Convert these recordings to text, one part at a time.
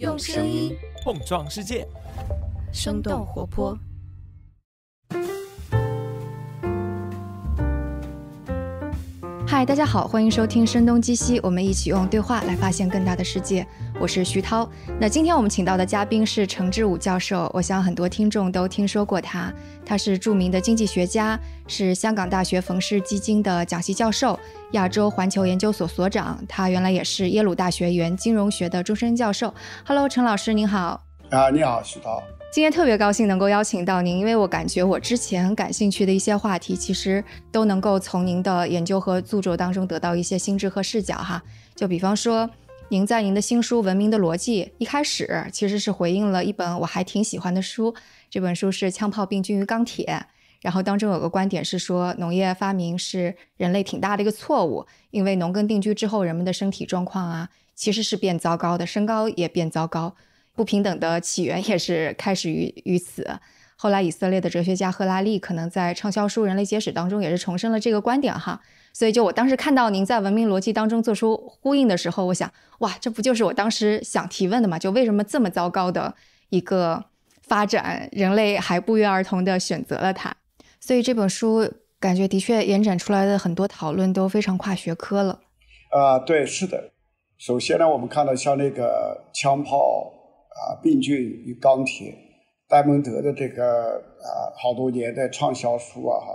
用声音碰撞世界，生动活泼。嗨，大家好，欢迎收听《声东击西》，我们一起用对话来发现更大的世界。我是徐涛。那今天我们请到的嘉宾是程志武教授，我想很多听众都听说过他。他是著名的经济学家，是香港大学冯氏基金的讲席教授，亚洲环球研究所所长。他原来也是耶鲁大学原金融学的终身教授。Hello，陈老师您好。啊，你好，徐涛。今天特别高兴能够邀请到您，因为我感觉我之前感兴趣的一些话题，其实都能够从您的研究和著作当中得到一些心智和视角哈。就比方说，您在您的新书《文明的逻辑》一开始其实是回应了一本我还挺喜欢的书，这本书是《枪炮、病菌与钢铁》，然后当中有个观点是说，农业发明是人类挺大的一个错误，因为农耕定居之后，人们的身体状况啊其实是变糟糕的，身高也变糟糕。不平等的起源也是开始于于此。后来，以色列的哲学家赫拉利可能在畅销书《人类简史》当中也是重申了这个观点哈。所以，就我当时看到您在《文明逻辑》当中做出呼应的时候，我想，哇，这不就是我当时想提问的吗？就为什么这么糟糕的一个发展，人类还不约而同地选择了它？所以这本书感觉的确延展出来的很多讨论都非常跨学科了。啊，对，是的。首先呢，我们看到像那个枪炮。啊，病菌与钢铁，戴蒙德的这个啊，好多年的畅销书啊，哈，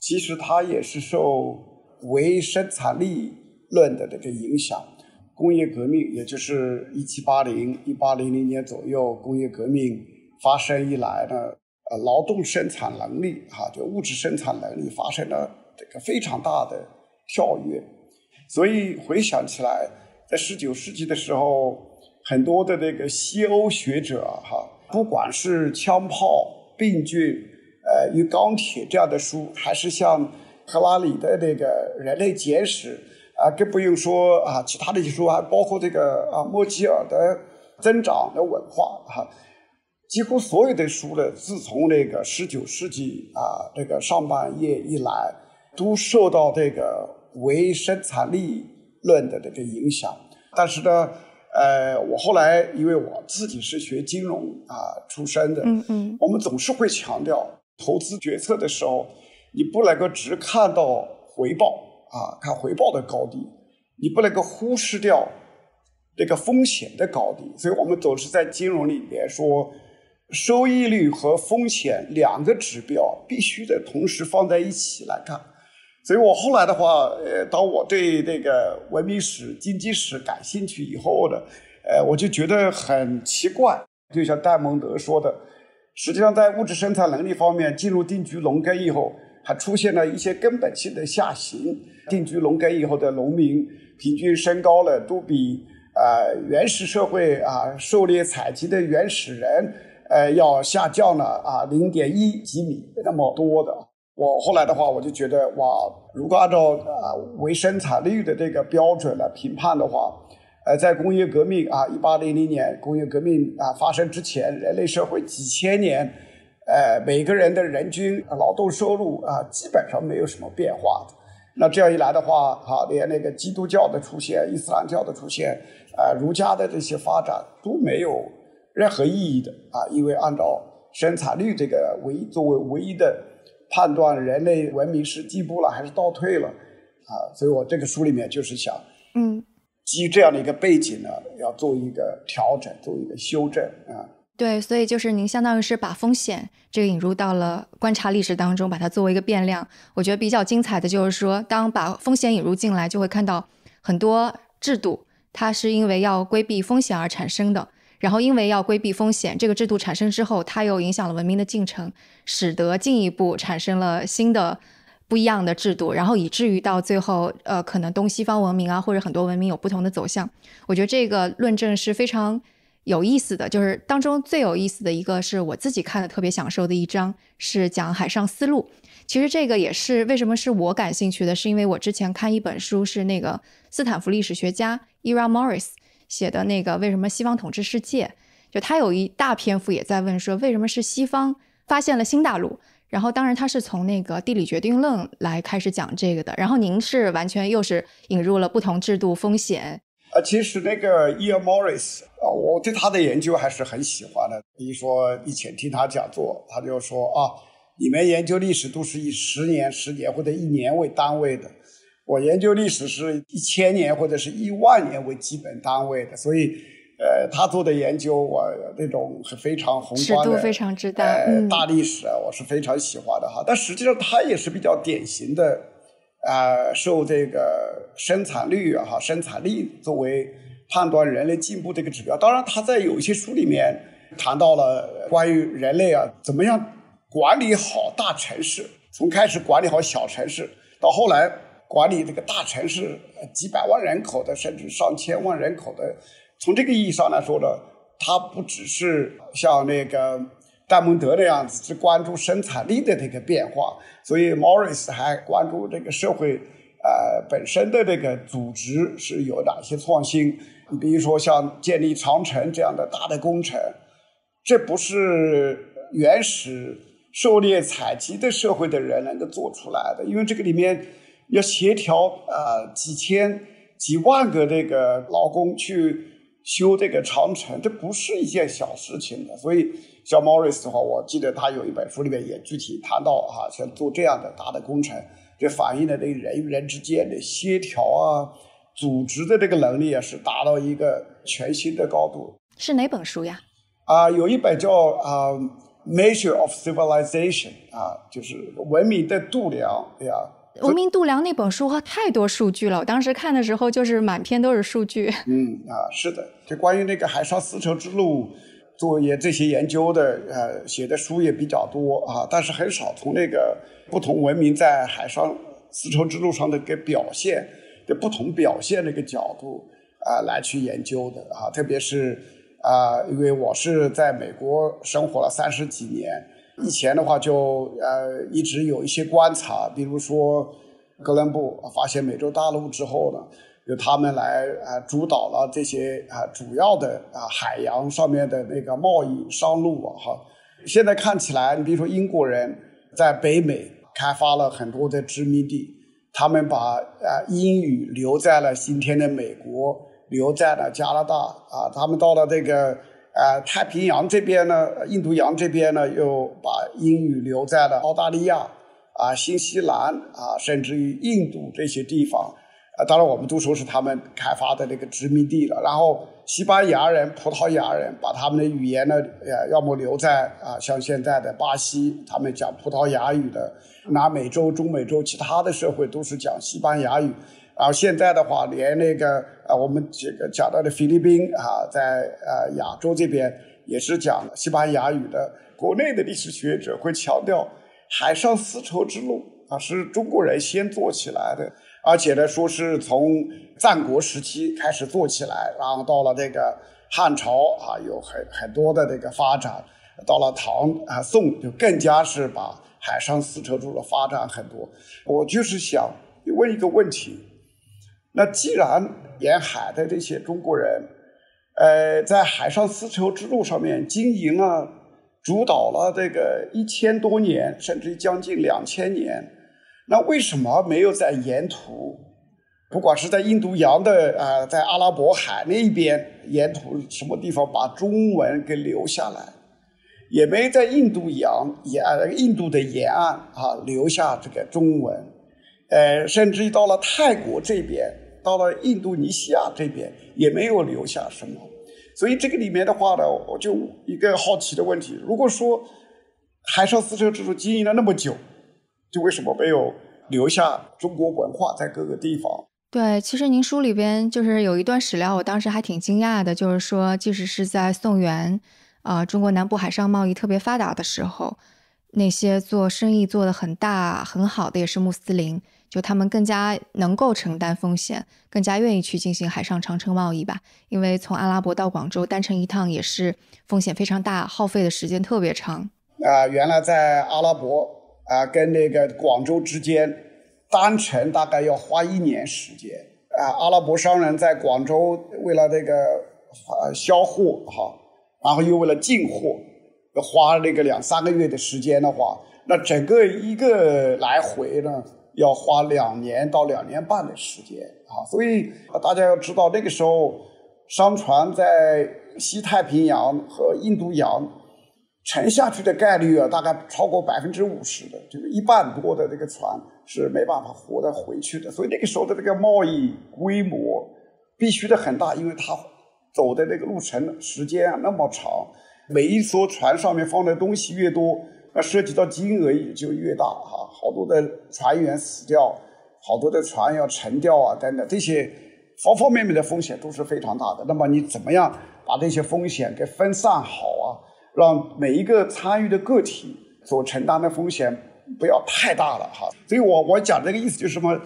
其实它也是受唯生产力论的这个影响。工业革命，也就是一七八零、一八零零年左右，工业革命发生以来呢，呃，劳动生产能力，哈，就物质生产能力发生了这个非常大的跳跃。所以回想起来，在十九世纪的时候。很多的那个西欧学者哈，不管是枪炮、病菌、呃与钢铁这样的书，还是像赫拉里的那个人类简史啊，更不用说啊，其他的一些书，还包括这个啊莫吉尔的增长的文化哈，几乎所有的书呢，自从那个十九世纪啊这个上半叶以来，都受到这个唯生产力论的这个影响，但是呢。呃，我后来因为我自己是学金融啊出身的，嗯嗯，我们总是会强调投资决策的时候，你不能够只看到回报啊，看回报的高低，你不能够忽视掉这个风险的高低。所以我们总是在金融里边说，收益率和风险两个指标必须得同时放在一起来看。所以我后来的话，呃，当我对这个文明史、经济史感兴趣以后呢，呃，我就觉得很奇怪。就像戴蒙德说的，实际上在物质生产能力方面，进入定居农耕以后，还出现了一些根本性的下行。定居农耕以后的农民平均身高呢，都比呃原始社会啊狩猎采集的原始人，呃，要下降了啊零点一几米那么多的。我后来的话，我就觉得哇，如果按照啊为生产率的这个标准来评判的话，呃，在工业革命啊，一八零零年工业革命啊发生之前，人类社会几千年，呃，每个人的人均劳动收入啊，基本上没有什么变化的。那这样一来的话，哈，连那个基督教的出现、伊斯兰教的出现，啊，儒家的这些发展都没有任何意义的啊，因为按照生产率这个唯一作为唯一的。判断人类文明是进步了还是倒退了，啊，所以我这个书里面就是想，嗯，基于这样的一个背景呢，要做一个调整，做一个修正啊。对，所以就是您相当于是把风险这个引入到了观察历史当中，把它作为一个变量。我觉得比较精彩的就是说，当把风险引入进来，就会看到很多制度，它是因为要规避风险而产生的。然后，因为要规避风险，这个制度产生之后，它又影响了文明的进程，使得进一步产生了新的不一样的制度，然后以至于到最后，呃，可能东西方文明啊，或者很多文明有不同的走向。我觉得这个论证是非常有意思的，就是当中最有意思的一个是我自己看的特别享受的一章，是讲海上丝路。其实这个也是为什么是我感兴趣的，是因为我之前看一本书，是那个斯坦福历史学家 Ira Morris。写的那个为什么西方统治世界？就他有一大篇幅也在问说，为什么是西方发现了新大陆？然后当然他是从那个地理决定论来开始讲这个的。然后您是完全又是引入了不同制度风险。啊，其实那个伊尔·莫里斯啊，我对他的研究还是很喜欢的。比如说以前听他讲座，他就说啊，你们研究历史都是以十年、十年或者一年为单位的，我研究历史是一千年或者是一万年为基本单位的。所以，呃，他做的研究，我那种是非常宏观的，非常之大，呃，大历史啊，我是非常喜欢的哈。但实际上，他也是比较典型的。啊，受这个生产率啊，哈，生产力作为判断人类进步的一个指标。当然，他在有一些书里面谈到了关于人类啊，怎么样管理好大城市，从开始管理好小城市，到后来管理这个大城市几百万人口的，甚至上千万人口的。从这个意义上来说呢，它不只是像那个。戴蒙德的样子只关注生产力的这个变化，所以 Morris 还关注这个社会呃本身的这个组织是有哪些创新。你比如说像建立长城这样的大的工程，这不是原始狩猎采集的社会的人能够做出来的，因为这个里面要协调啊几千几万个这个劳工去修这个长城，这不是一件小事情的，所以。像 Morris 的话，我记得他有一本书里面也具体谈到啊，像做这样的大的工程，这反映了这个人与人之间的协调啊、组织的这个能力啊，是达到一个全新的高度。是哪本书呀？啊，有一本叫啊《Measure of Civilization》啊，就是文明的度量呀。文明度量那本书哈，太多数据了。我当时看的时候，就是满篇都是数据。嗯啊，是的，就关于那个海上丝绸之路。做也这些研究的，呃，写的书也比较多啊，但是很少从那个不同文明在海上丝绸之路上的个表现的不同表现的一个角度啊来去研究的啊，特别是啊，因为我是在美国生活了三十几年，以前的话就呃一直有一些观察，比如说哥伦布发现美洲大陆之后呢。由他们来啊主导了这些啊主要的啊海洋上面的那个贸易商路啊哈，现在看起来，你比如说英国人在北美开发了很多的殖民地，他们把啊英语留在了今天的美国，留在了加拿大啊，他们到了这个呃太平洋这边呢，印度洋这边呢，又把英语留在了澳大利亚啊、新西兰啊，甚至于印度这些地方。啊，当然我们都说是他们开发的那个殖民地了。然后西班牙人、葡萄牙人把他们的语言呢，呃，要么留在啊，像现在的巴西，他们讲葡萄牙语的；南美洲、中美洲其他的社会都是讲西班牙语。然后现在的话，连那个啊，我们这个讲到的菲律宾啊，在呃亚洲这边也是讲西班牙语的。国内的历史学者会强调，海上丝绸之路啊，是中国人先做起来的。而且呢，说是从战国时期开始做起来，然后到了这个汉朝啊，有很很多的这个发展，到了唐啊宋就更加是把海上丝绸之路发展很多。我就是想问一个问题：那既然沿海的这些中国人，呃，在海上丝绸之路上面经营了、主导了这个一千多年，甚至将近两千年。那为什么没有在沿途，不管是在印度洋的啊，在阿拉伯海那一边沿途什么地方把中文给留下来，也没在印度洋沿印度的沿岸啊留下这个中文，呃，甚至于到了泰国这边，到了印度尼西亚这边也没有留下什么。所以这个里面的话呢，我就一个好奇的问题：如果说海上丝绸之路经营了那么久，就为什么没有留下中国文化在各个地方？对，其实您书里边就是有一段史料，我当时还挺惊讶的，就是说，即使是在宋元，啊，中国南部海上贸易特别发达的时候，那些做生意做得很大很好的也是穆斯林，就他们更加能够承担风险，更加愿意去进行海上长城贸易吧。因为从阿拉伯到广州单程一趟也是风险非常大，耗费的时间特别长。啊，原来在阿拉伯。啊，跟那个广州之间单程大概要花一年时间啊。阿拉伯商人在广州为了这个呃销货哈，然后又为了进货，花那个两三个月的时间的话，那整个一个来回呢，要花两年到两年半的时间啊。所以大家要知道，那个时候商船在西太平洋和印度洋沉下去的概率啊，大概超过百分之五十的，就是一半多的这个船是没办法活着回去的。所以那个时候的这个贸易规模必须得很大，因为它走的那个路程时间那么长。每一艘船上面放的东西越多，那涉及到金额也就越大哈。好多的船员死掉，好多的船要沉掉啊，等等，这些方方面面的风险都是非常大的。那么你怎么样把这些风险给分散好啊？让每一个参与的个体所承担的风险不要太大了哈。所以我我讲这个意思就是什么？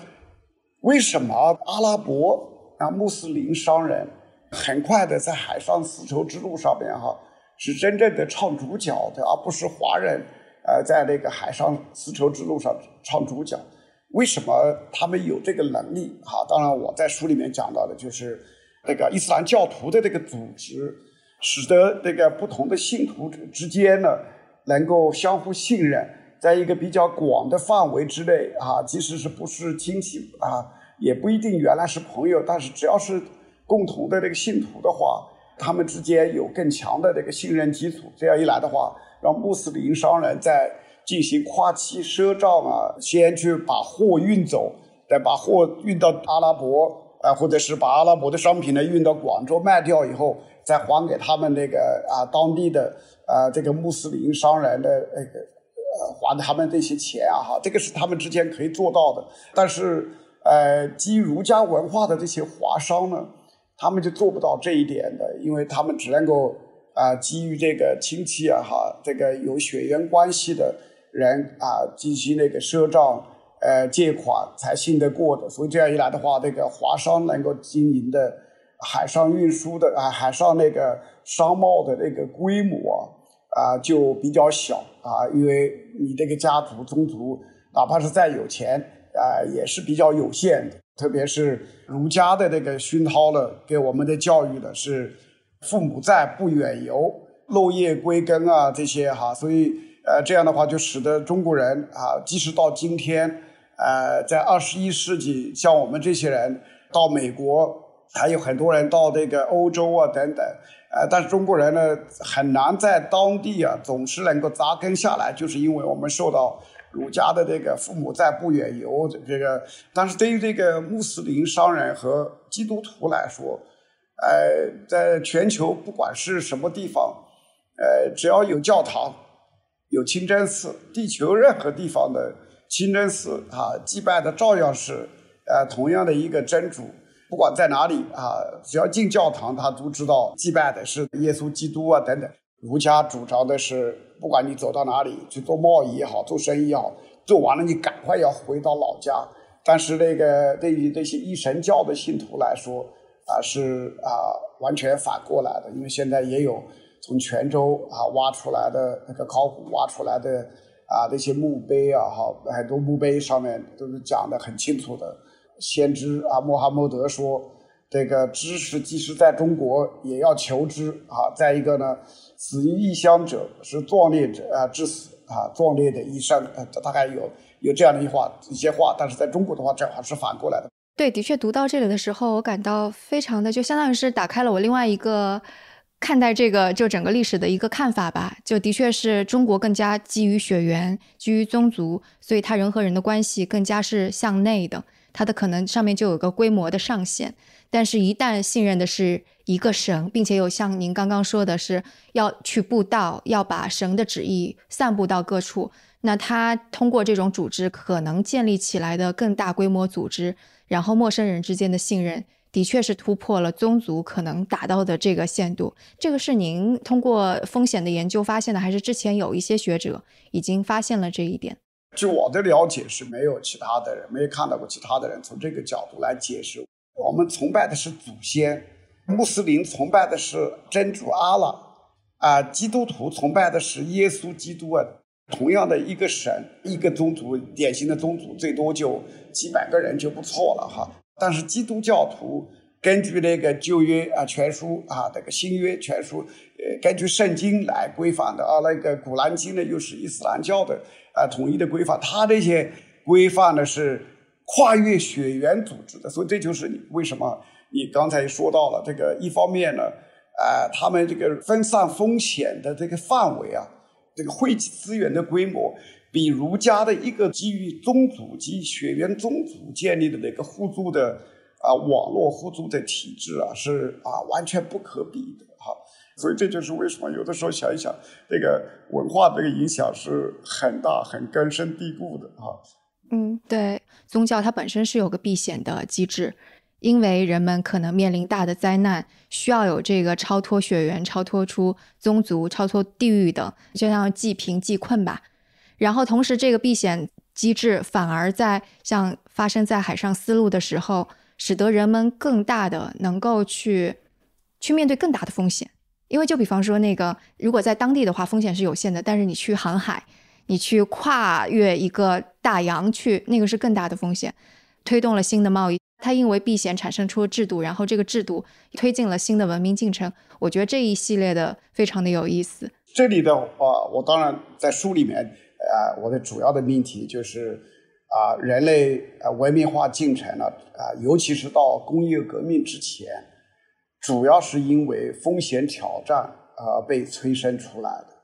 为什么阿拉伯啊穆斯林商人很快的在海上丝绸之路上面哈？是真正的唱主角的，而不是华人，呃，在那个海上丝绸之路上唱主角。为什么他们有这个能力？哈，当然我在书里面讲到的就是那个伊斯兰教徒的这个组织，使得这个不同的信徒之间呢，能够相互信任，在一个比较广的范围之内啊，即使是不是亲戚啊，也不一定原来是朋友，但是只要是共同的这个信徒的话。他们之间有更强的这个信任基础，这样一来的话，让穆斯林商人在进行跨期赊账啊，先去把货运走，再把货运到阿拉伯，啊，或者是把阿拉伯的商品呢运到广州卖掉以后，再还给他们那个啊当地的啊这个穆斯林商人的那个呃还他们这些钱啊哈，这个是他们之间可以做到的。但是呃，基于儒家文化的这些华商呢？他们就做不到这一点的，因为他们只能够啊，基于这个亲戚啊，哈，这个有血缘关系的人啊，进行那个赊账、呃借款才信得过的。所以这样一来的话，这个华商能够经营的海上运输的啊，海上那个商贸的那个规模啊，就比较小啊，因为你这个家族宗族，哪怕是再有钱啊，也是比较有限的。特别是儒家的这个熏陶了，给我们的教育的是“父母在，不远游，落叶归根”啊，这些哈，所以呃，这样的话就使得中国人啊，即使到今天，呃，在二十一世纪，像我们这些人到美国，还有很多人到这个欧洲啊等等，呃，但是中国人呢，很难在当地啊，总是能够扎根下来，就是因为我们受到。儒家的这个父母在不远游，这个，但是对于这个穆斯林商人和基督徒来说，呃，在全球不管是什么地方，呃，只要有教堂、有清真寺，地球任何地方的清真寺啊，祭拜的照样是呃同样的一个真主，不管在哪里啊，只要进教堂，他都知道祭拜的是耶稣基督啊等等。儒家主张的是，不管你走到哪里去做贸易也好，做生意也好，做完了你赶快要回到老家。但是那个对于这些一神教的信徒来说，啊是啊完全反过来的，因为现在也有从泉州啊挖出来的那个考古挖出来的啊那些墓碑啊，哈，很多墓碑上面都是讲的很清楚的，先知啊穆罕默德说，这个知识即使在中国也要求知啊。再一个呢。死于异乡者是壮烈者啊致死啊壮烈的一生呃大概有有这样的一话一些话，但是在中国的话正好是反过来的。对，的确读到这里的时候，我感到非常的就相当于是打开了我另外一个看待这个就整个历史的一个看法吧。就的确是中国更加基于血缘、基于宗族，所以他人和人的关系更加是向内的，它的可能上面就有个规模的上限。但是，一旦信任的是一个神，并且有像您刚刚说的是要去布道，要把神的旨意散布到各处，那他通过这种组织可能建立起来的更大规模组织，然后陌生人之间的信任，的确是突破了宗族可能达到的这个限度。这个是您通过风险的研究发现的，还是之前有一些学者已经发现了这一点？据我的了解，是没有其他的人，没有看到过其他的人从这个角度来解释。我们崇拜的是祖先，穆斯林崇拜的是真主阿拉，啊，基督徒崇拜的是耶稣基督啊。同样的一个神，一个宗族，典型的宗族最多就几百个人就不错了哈。但是基督教徒根据那个旧约啊全书啊，这个新约全书，呃，根据圣经来规范的啊。那个古兰经呢，又是伊斯兰教的啊统一的规范，他这些。规范呢是跨越血缘组织的，所以这就是你为什么你刚才说到了这个一方面呢，呃，他们这个分散风险的这个范围啊，这个汇集资源的规模，比儒家的一个基于宗族及血缘宗族建立的那个互助的啊网络互助的体制啊，是啊完全不可比的哈。所以这就是为什么有的时候想一想，这个文化这个影响是很大、很根深蒂固的啊。嗯，对，宗教它本身是有个避险的机制，因为人们可能面临大的灾难，需要有这个超脱血缘、超脱出宗族、超脱地域的，就像济贫济困吧。然后同时，这个避险机制反而在像发生在海上丝路的时候，使得人们更大的能够去去面对更大的风险。因为就比方说那个，如果在当地的话，风险是有限的，但是你去航海。你去跨越一个大洋去，那个是更大的风险，推动了新的贸易。它因为避险产生出了制度，然后这个制度推进了新的文明进程。我觉得这一系列的非常的有意思。这里的话，我当然在书里面，呃，我的主要的命题就是啊，人类呃文明化进程呢，啊，尤其是到工业革命之前，主要是因为风险挑战啊被催生出来的。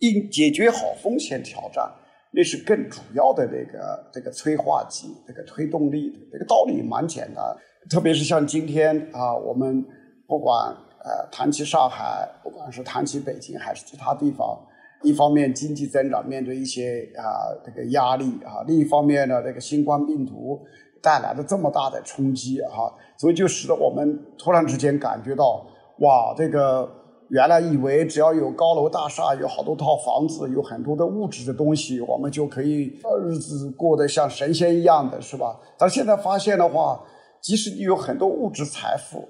应解决好风险挑战，那是更主要的这个这个催化剂，这个推动力的这个道理蛮简单。特别是像今天啊，我们不管呃谈起上海，不管是谈起北京还是其他地方，一方面经济增长面对一些啊这个压力啊，另一方面呢，这个新冠病毒带来的这么大的冲击啊，所以就使得我们突然之间感觉到哇，这个。原来以为只要有高楼大厦，有好多套房子，有很多的物质的东西，我们就可以日子过得像神仙一样的是吧？但现在发现的话，即使你有很多物质财富，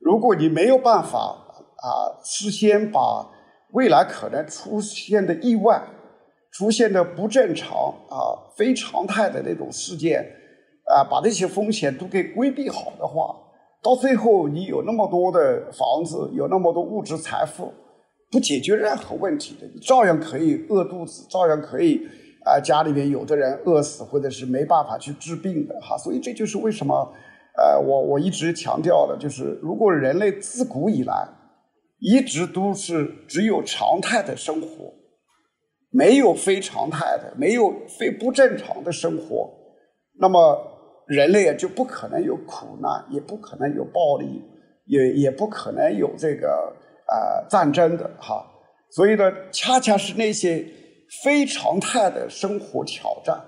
如果你没有办法啊，事先把未来可能出现的意外、出现的不正常啊、非常态的那种事件啊，把这些风险都给规避好的话。到最后，你有那么多的房子，有那么多物质财富，不解决任何问题的，你照样可以饿肚子，照样可以啊，家里面有的人饿死，或者是没办法去治病的哈。所以这就是为什么，呃，我我一直强调的，就是如果人类自古以来一直都是只有常态的生活，没有非常态的，没有非不正常的生活，那么。人类，就不可能有苦难，也不可能有暴力，也也不可能有这个呃战争的哈。所以呢，恰恰是那些非常态的生活挑战，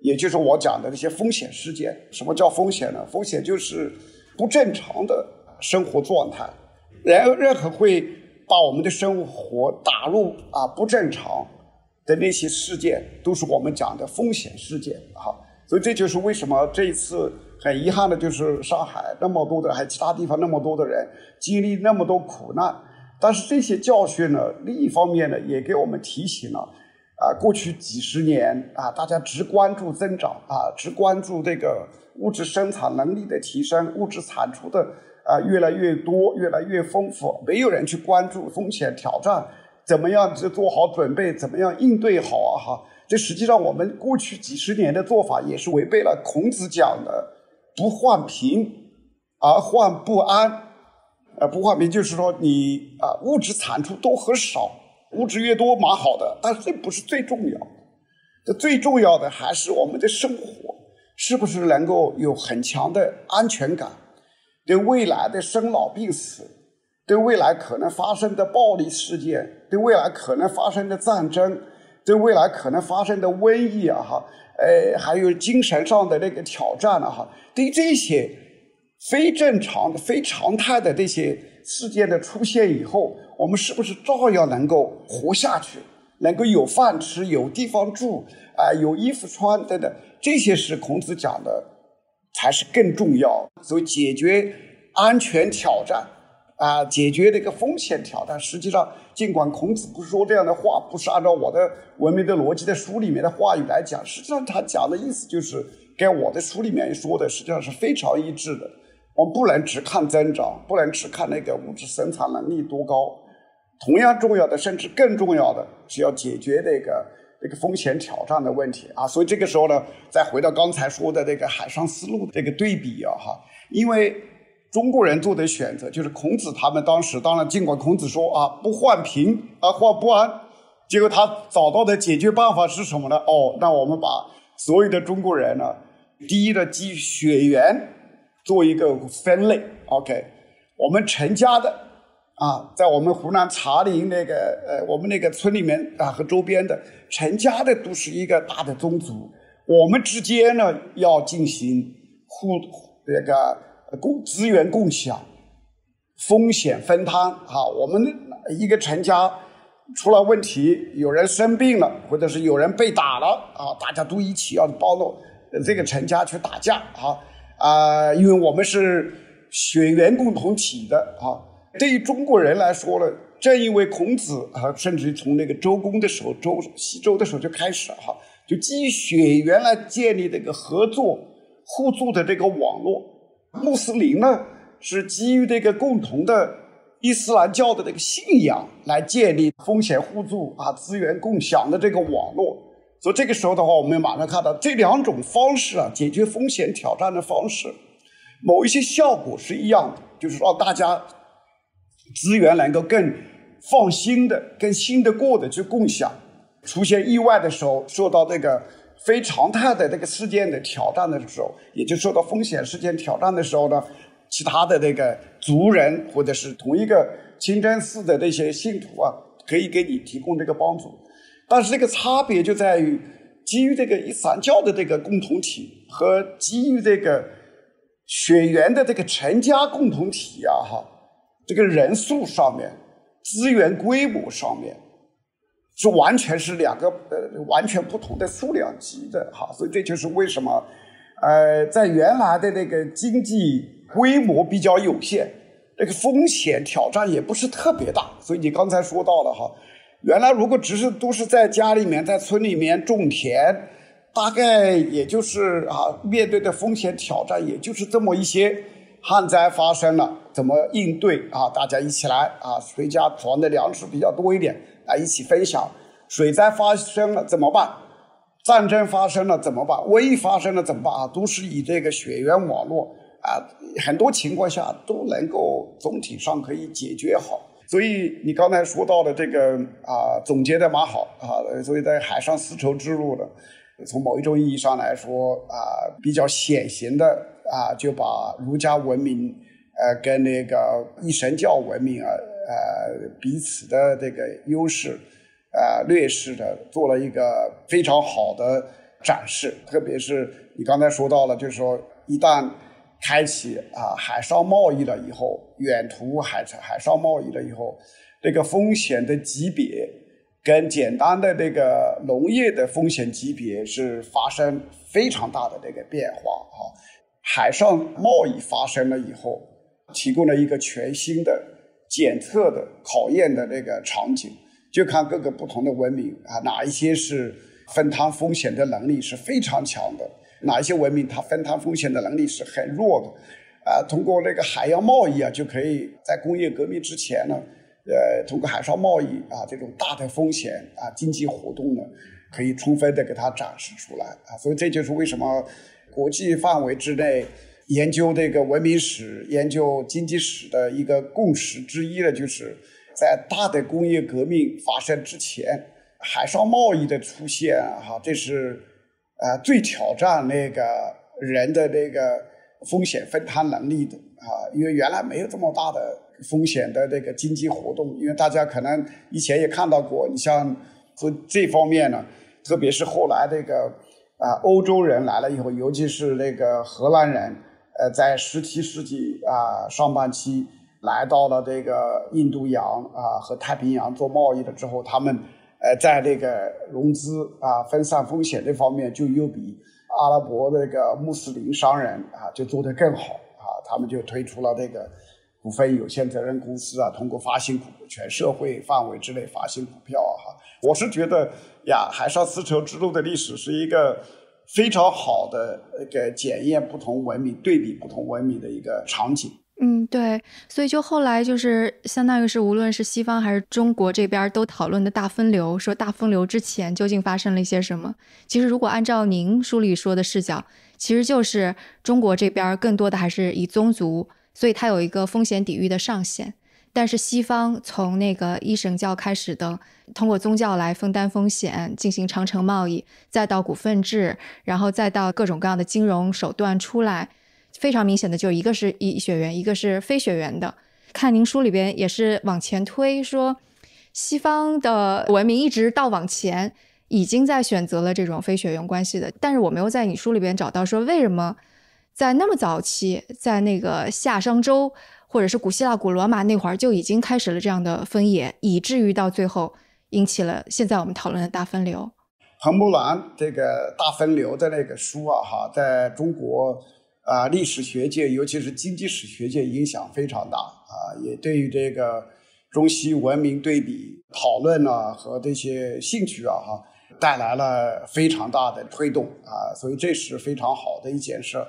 也就是我讲的那些风险事件。什么叫风险呢？风险就是不正常的生活状态，任任何会把我们的生活打入啊不正常的那些事件，都是我们讲的风险事件哈。所以这就是为什么这一次很遗憾的，就是上海那么多的，还有其他地方那么多的人经历那么多苦难。但是这些教训呢，另一方面呢，也给我们提醒了啊，过去几十年啊，大家只关注增长啊，只关注这个物质生产能力的提升，物质产出的啊越来越多，越来越丰富，没有人去关注风险挑战，怎么样去做好准备，怎么样应对好啊哈。这实际上，我们过去几十年的做法也是违背了孔子讲的“不患贫而患不安”。呃，不患贫就是说你啊，物质产出多和少，物质越多蛮好的，但是这不是最重要的。这最重要的还是我们的生活是不是能够有很强的安全感，对未来的生老病死，对未来可能发生的暴力事件，对未来可能发生的战争。对未来可能发生的瘟疫啊，哈，呃，还有精神上的那个挑战啊，哈，对这些非正常的、非常态的这些事件的出现以后，我们是不是照样能够活下去，能够有饭吃、有地方住啊、有衣服穿等等？这些是孔子讲的，才是更重要。所以，解决安全挑战。啊，解决这个风险挑战，实际上，尽管孔子不是说这样的话，不是按照我的文明的逻辑的书里面的话语来讲，实际上他讲的意思就是跟我的书里面说的实际上是非常一致的。我们不能只看增长，不能只看那个物质生产能力多高，同样重要的，甚至更重要的，是要解决这个这个风险挑战的问题啊。所以这个时候呢，再回到刚才说的这个海上丝路的这个对比啊，哈，因为中国人做的选择就是孔子他们当时，当然尽管孔子说啊不患贫而患不安，结果他找到的解决办法是什么呢？哦，那我们把所有的中国人呢，第一呢，基于血缘做一个分类，OK，我们陈家的。啊，在我们湖南茶陵那个呃，我们那个村里面啊和周边的陈家的都是一个大的宗族，我们之间呢要进行互那个共资源共享、风险分摊啊。我们一个陈家出了问题，有人生病了，或者是有人被打了啊，大家都一起要暴露这个陈家去打架啊啊，因为我们是血缘共同体的啊。对于中国人来说呢，正因为孔子啊，甚至从那个周公的时候，周西周的时候就开始了哈，就基于血缘来建立这个合作互助的这个网络。穆斯林呢，是基于这个共同的伊斯兰教的这个信仰来建立风险互助啊、资源共享的这个网络。所以这个时候的话，我们马上看到这两种方式啊，解决风险挑战的方式，某一些效果是一样的，就是让大家。资源能够更放心的、更信得过的去共享，出现意外的时候，受到这个非常态的这个事件的挑战的时候，也就受到风险事件挑战的时候呢，其他的这个族人或者是同一个清真寺的那些信徒啊，可以给你提供这个帮助。但是这个差别就在于，基于这个伊斯兰教的这个共同体和基于这个血缘的这个成家共同体啊，哈。这个人数上面、资源规模上面，是完全是两个呃完全不同的数量级的哈，所以这就是为什么，呃，在原来的那个经济规模比较有限，这个风险挑战也不是特别大，所以你刚才说到了哈，原来如果只是都是在家里面在村里面种田，大概也就是啊面对的风险挑战也就是这么一些。旱灾发生了，怎么应对啊？大家一起来啊！谁家存的粮食比较多一点，来一起分享。水灾发生了怎么办？战争发生了怎么办？瘟疫发生了怎么办啊？都是以这个血缘网络啊，很多情况下都能够总体上可以解决好。所以你刚才说到的这个啊，总结的蛮好啊。所以在海上丝绸之路的，从某一种意义上来说啊，比较显形的。啊，就把儒家文明，呃，跟那个一神教文明啊，呃，彼此的这个优势，呃，劣势的做了一个非常好的展示。特别是你刚才说到了，就是说一旦开启啊海上贸易了以后，远途海海上贸易了以后，这个风险的级别跟简单的这个农业的风险级别是发生非常大的这个变化啊。海上贸易发生了以后，提供了一个全新的检测的考验的那个场景，就看各个不同的文明啊，哪一些是分摊风险的能力是非常强的，哪一些文明它分摊风险的能力是很弱的，啊，通过那个海洋贸易啊，就可以在工业革命之前呢，呃，通过海上贸易啊，这种大的风险啊，经济活动呢，可以充分的给它展示出来啊，所以这就是为什么。国际范围之内研究这个文明史、研究经济史的一个共识之一呢，就是在大的工业革命发生之前，海上贸易的出现，哈，这是啊最挑战那个人的那个风险分摊能力的啊，因为原来没有这么大的风险的这个经济活动，因为大家可能以前也看到过，你像说这方面呢，特别是后来这个。啊，欧洲人来了以后，尤其是那个荷兰人，呃，在十七世纪啊上半期来到了这个印度洋啊和太平洋做贸易了之后，他们呃在这个融资啊分散风险这方面就又比阿拉伯那个穆斯林商人啊就做得更好啊，他们就推出了这个股份有限责任公司啊，通过发行股全社会范围之内发行股票啊哈。我是觉得呀，海上丝绸之路的历史是一个非常好的一个检验不同文明、对比不同文明的一个场景。嗯，对，所以就后来就是相当于是无论是西方还是中国这边都讨论的大分流，说大分流之前究竟发生了一些什么？其实如果按照您书里说的视角，其实就是中国这边更多的还是以宗族，所以它有一个风险抵御的上限。但是西方从那个一神教开始的，通过宗教来分担风险，进行长城贸易，再到股份制，然后再到各种各样的金融手段出来。非常明显的，就一个是以血缘，一个是非血缘的。看您书里边也是往前推，说西方的文明一直到往前，已经在选择了这种非血缘关系的。但是我没有在你书里边找到说为什么在那么早期，在那个夏商周或者是古希腊、古罗马那会儿就已经开始了这样的分野，以至于到最后引起了现在我们讨论的大分流。彭木兰这个大分流的那个书啊，哈，在中国。啊，历史学界，尤其是经济史学界，影响非常大啊，也对于这个中西文明对比讨论啊和这些兴趣啊哈，带来了非常大的推动啊，所以这是非常好的一件事。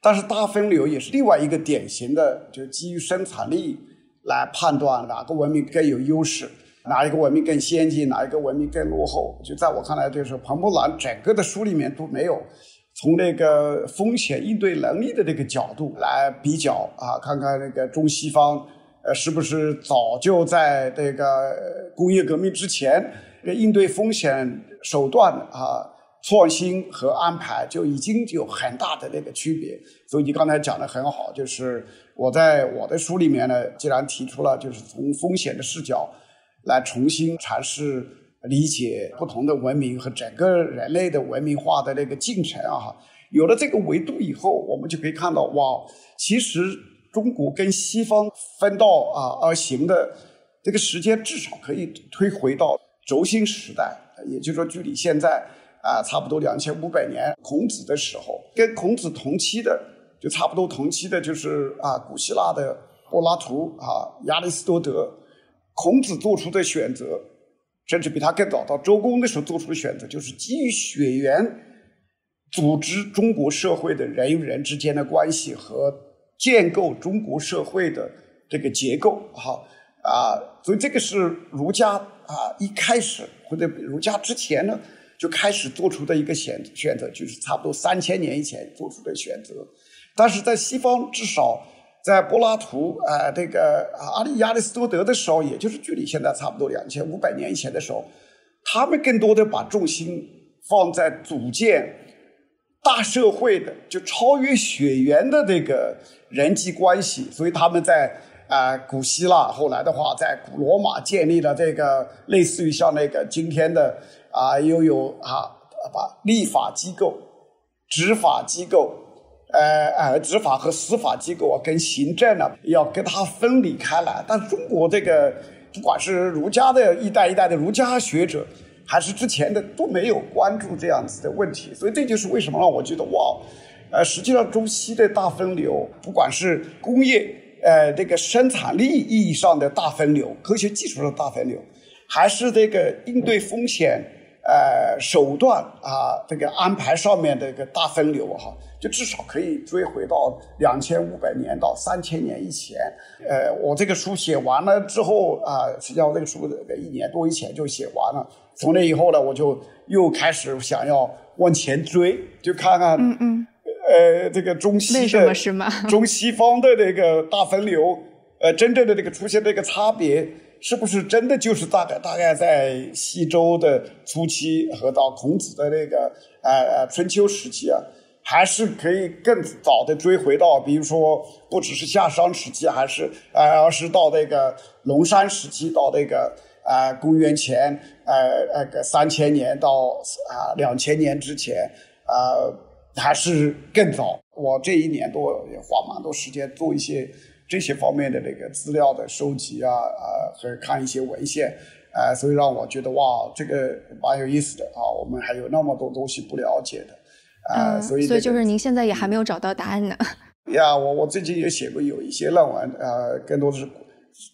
但是大分流也是另外一个典型的，就基于生产力来判断哪个文明更有优势，哪一个文明更先进，哪一个文明更落后。就在我看来，就是彭博兰整个的书里面都没有。从那个风险应对能力的这个角度来比较啊，看看那个中西方，呃，是不是早就在这个工业革命之前，应对风险手段啊、创新和安排就已经有很大的那个区别。所以你刚才讲的很好，就是我在我的书里面呢，既然提出了，就是从风险的视角来重新阐释。理解不同的文明和整个人类的文明化的那个进程啊，有了这个维度以后，我们就可以看到，哇，其实中国跟西方分道啊而行的这个时间，至少可以推回到轴心时代，也就是说，距离现在啊差不多两千五百年，孔子的时候，跟孔子同期的，就差不多同期的，就是啊古希腊的柏拉图啊亚里士多德，孔子做出的选择。甚至比他更早，到周公的时候做出的选择，就是基于血缘组织中国社会的人与人之间的关系和建构中国社会的这个结构，哈啊，所以这个是儒家啊一开始或者儒家之前呢就开始做出的一个选选择，就是差不多三千年以前做出的选择，但是在西方至少。在柏拉图啊，这个阿里亚里士多德的时候，也就是距离现在差不多两千五百年以前的时候，他们更多的把重心放在组建大社会的，就超越血缘的这个人际关系。所以他们在啊古希腊，后来的话在古罗马建立了这个类似于像那个今天的啊，又有啊把立法机构、执法机构。呃呃，执法和司法机构啊，跟行政呢要跟它分离开来。但中国这个，不管是儒家的一代一代的儒家学者，还是之前的，都没有关注这样子的问题。所以这就是为什么让我觉得哇，呃，实际上中西的大分流，不管是工业呃这个生产力意义上的大分流，科学技术的大分流，还是这个应对风险呃手段啊这个安排上面的一个大分流哈。就至少可以追回到两千五百年到三千年以前。呃，我这个书写完了之后啊，实际上我这个书一年多以前就写完了。从那以后呢，我就又开始想要往前追，就看看，嗯嗯，呃，这个中西的是吗？中西方的这个大分流，呃，真正的这个出现这个差别，是不是真的就是大概大概在西周的初期和到孔子的那个呃呃春秋时期啊？还是可以更早的追回到，比如说，不只是夏商时期，还是呃，而是到那个龙山时期，到那个呃公元前呃那个三千年到啊两千年之前，呃，还是更早。我这一年多也花蛮多时间做一些这些方面的那个资料的收集啊，呃，和看一些文献，呃，所以让我觉得哇，这个蛮有意思的啊，我们还有那么多东西不了解的。啊，所以所以就是您现在也还没有找到答案呢。呀，我我最近也写过有一些论文，呃，更多的是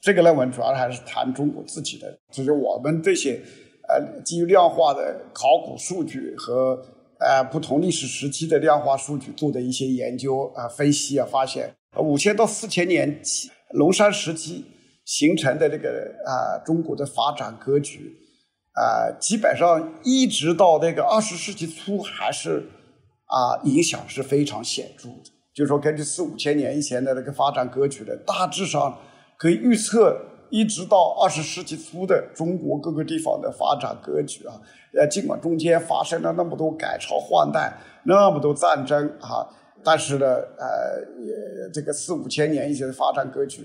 这个论文主要还是谈中国自己的，就是我们这些呃基于量化的考古数据和呃不同历史时期的量化数据做的一些研究啊分析啊发现，五千到四千年龙山时期形成的这个啊中国的发展格局啊，基本上一直到那个二十世纪初还是啊影响是非常显著的。就是说，根据四五千年以前的那个发展格局的，大致上可以预测，一直到二十世纪初的中国各个地方的发展格局啊。呃，尽管中间发生了那么多改朝换代，那么多战争啊，但是呢，呃，也这个四五千年以前的发展格局，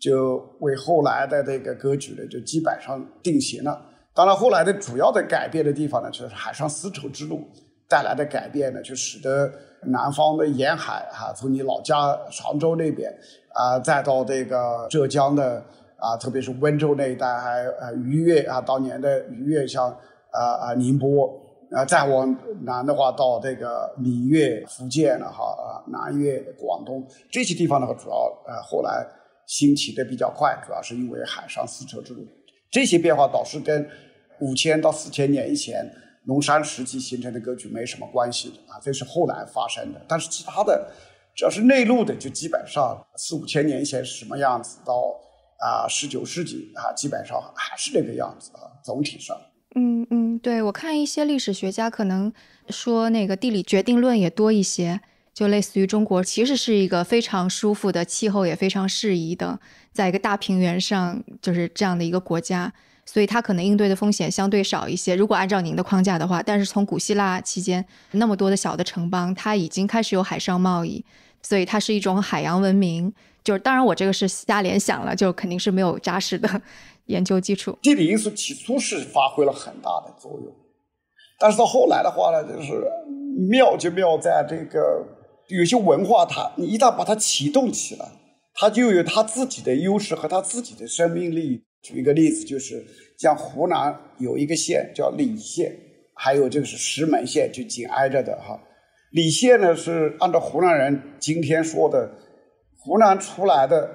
就为后来的这个格局呢，就基本上定型了。当然，后来的主要的改变的地方呢，就是海上丝绸之路带来的改变呢，就使得。南方的沿海哈，从你老家常州那边啊，再到这个浙江的啊，特别是温州那一带，还呃渔业啊，当年的渔业像啊啊宁波啊，再往南的话到这个闽粤福建了哈啊，南粤广东这些地方的话，主要呃后来兴起的比较快，主要是因为海上丝绸之路这些变化倒是跟五千到四千年以前。龙山时期形成的格局没什么关系的啊，这是后来发生的。但是其他的，只要是内陆的，就基本上四五千年前是什么样子，到啊十九世纪啊，基本上还是那个样子啊。总体上，嗯嗯，对我看一些历史学家可能说那个地理决定论也多一些，就类似于中国其实是一个非常舒服的气候，也非常适宜的，在一个大平原上就是这样的一个国家。所以它可能应对的风险相对少一些。如果按照您的框架的话，但是从古希腊期间那么多的小的城邦，它已经开始有海上贸易，所以它是一种海洋文明。就是当然我这个是瞎联想了，就肯定是没有扎实的研究基础。地理因素起初是发挥了很大的作用，但是到后来的话呢，就是妙就妙在这个有些文化，它你一旦把它启动起来，它就有它自己的优势和它自己的生命力。举一个例子，就是像湖南有一个县叫澧县，还有这个是石门县，就紧挨着的哈。澧县呢是按照湖南人今天说的，湖南出来的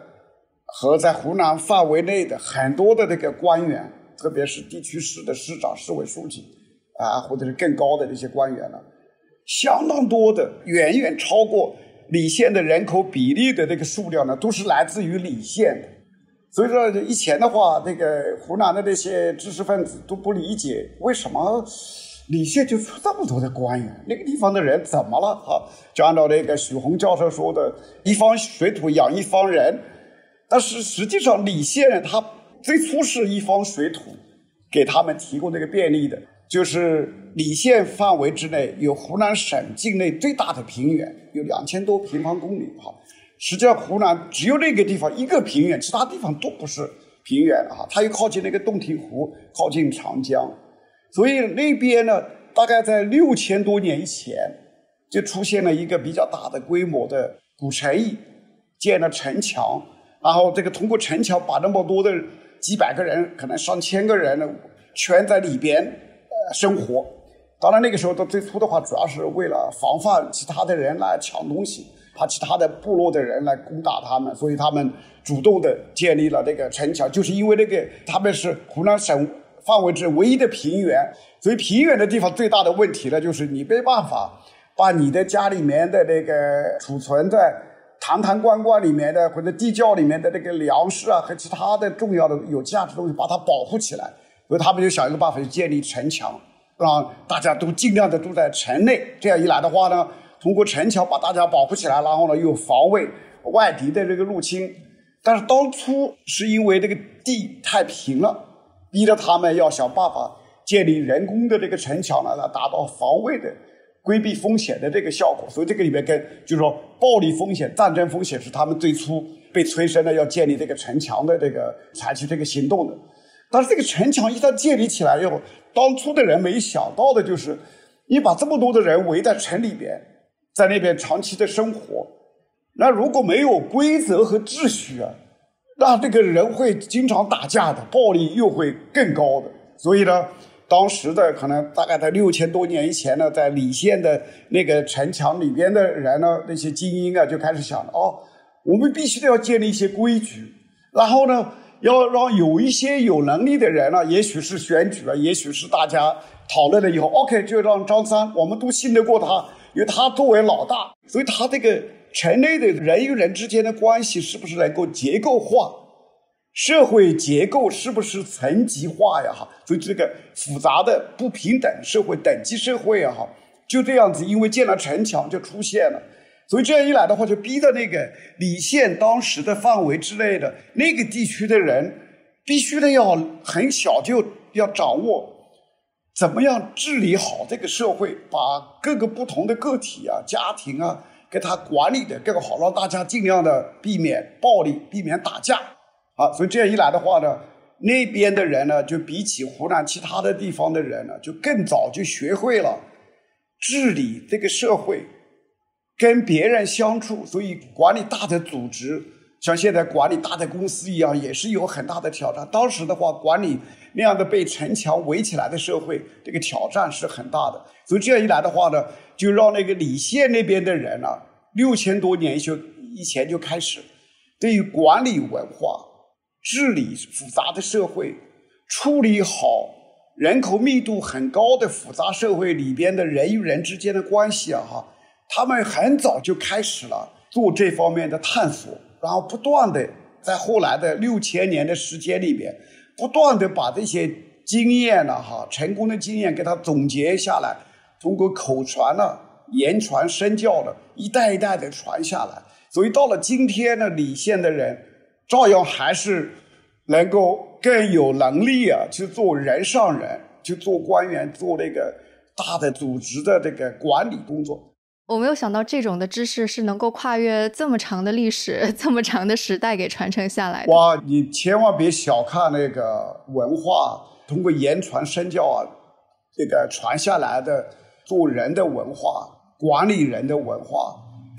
和在湖南范围内的很多的这个官员，特别是地区市的市长、市委书记啊，或者是更高的这些官员呢，相当多的，远远超过澧县的人口比例的这个数量呢，都是来自于澧县的。所以说以前的话，那个湖南的那些知识分子都不理解为什么李县就出这么多的官员，那个地方的人怎么了？啊？就按照那个许宏教授说的，一方水土养一方人。但是实际上，李县他最初是一方水土给他们提供这个便利的，就是李县范围之内有湖南省境内最大的平原，有两千多平方公里，哈。实际上，湖南只有那个地方一个平原，其他地方都不是平原啊。它又靠近那个洞庭湖，靠近长江，所以那边呢，大概在六千多年以前就出现了一个比较大的规模的古城邑，建了城墙，然后这个通过城墙把那么多的几百个人，可能上千个人呢圈在里边呃生活。当然那个时候的最初的话，主要是为了防范其他的人来抢东西。怕其他的部落的人来攻打他们，所以他们主动的建立了这个城墙，就是因为那个他们是湖南省范围之唯一的平原，所以平原的地方最大的问题呢，就是你没办法把你的家里面的那个储存在坛坛罐罐里面的或者地窖里面的那个粮食啊和其他的重要的有价值东西把它保护起来，所以他们就想一个办法，就建立城墙，让大家都尽量的住在城内，这样一来的话呢。通过城墙把大家保护起来，然后呢又防卫外敌的这个入侵。但是当初是因为这个地太平了，逼着他们要想办法建立人工的这个城墙呢，来达到防卫的、规避风险的这个效果。所以这个里面跟就是说暴力风险、战争风险是他们最初被催生的要建立这个城墙的这个采取这个行动的。但是这个城墙一旦建立起来以后，当初的人没想到的就是，你把这么多的人围在城里边。在那边长期的生活，那如果没有规则和秩序啊，那这个人会经常打架的，暴力又会更高的。所以呢，当时的可能大概在六千多年以前呢，在李县的那个城墙里边的人呢，那些精英啊，就开始想了：哦，我们必须得要建立一些规矩，然后呢，要让有一些有能力的人呢，也许是选举了，也许是大家讨论了以后，OK，就让张三，我们都信得过他。因为他作为老大，所以他这个城内的人与人之间的关系是不是能够结构化？社会结构是不是层级化呀？哈，所以这个复杂的不平等社会、等级社会啊，哈，就这样子，因为建了城墙就出现了。所以这样一来的话，就逼着那个李县当时的范围之内的那个地区的人，必须得要很小就要掌握怎么样治理好这个社会，把各个不同的个体啊、家庭啊，给他管理的更好，让大家尽量的避免暴力、避免打架啊。所以这样一来的话呢，那边的人呢，就比起湖南其他的地方的人呢，就更早就学会了治理这个社会。跟别人相处，所以管理大的组织，像现在管理大的公司一样，也是有很大的挑战。当时的话，管理那样的被城墙围起来的社会，这个挑战是很大的。所以这样一来的话呢，就让那个李县那边的人呢，六千多年就以前就开始，对于管理文化、治理复杂的社会、处理好人口密度很高的复杂社会里边的人与人之间的关系啊，哈。他们很早就开始了做这方面的探索，然后不断的在后来的六千年的时间里边，不断的把这些经验呢，哈，成功的经验给它总结下来，通过口传呢，言传身教的，一代一代的传下来。所以到了今天呢，李县的人照样还是能够更有能力啊，去做人上人，去做官员，做那个大的组织的这个管理工作。我没有想到这种的知识是能够跨越这么长的历史、这么长的时代给传承下来的。哇，你千万别小看那个文化，通过言传身教啊，这个传下来的做人的文化、管理人的文化、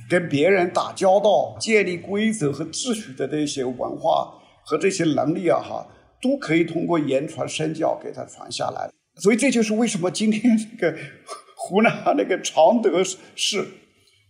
跟别人打交道、建立规则和秩序的这些文化和这些能力啊，哈，都可以通过言传身教给他传下来。所以这就是为什么今天这个。湖南那个常德市、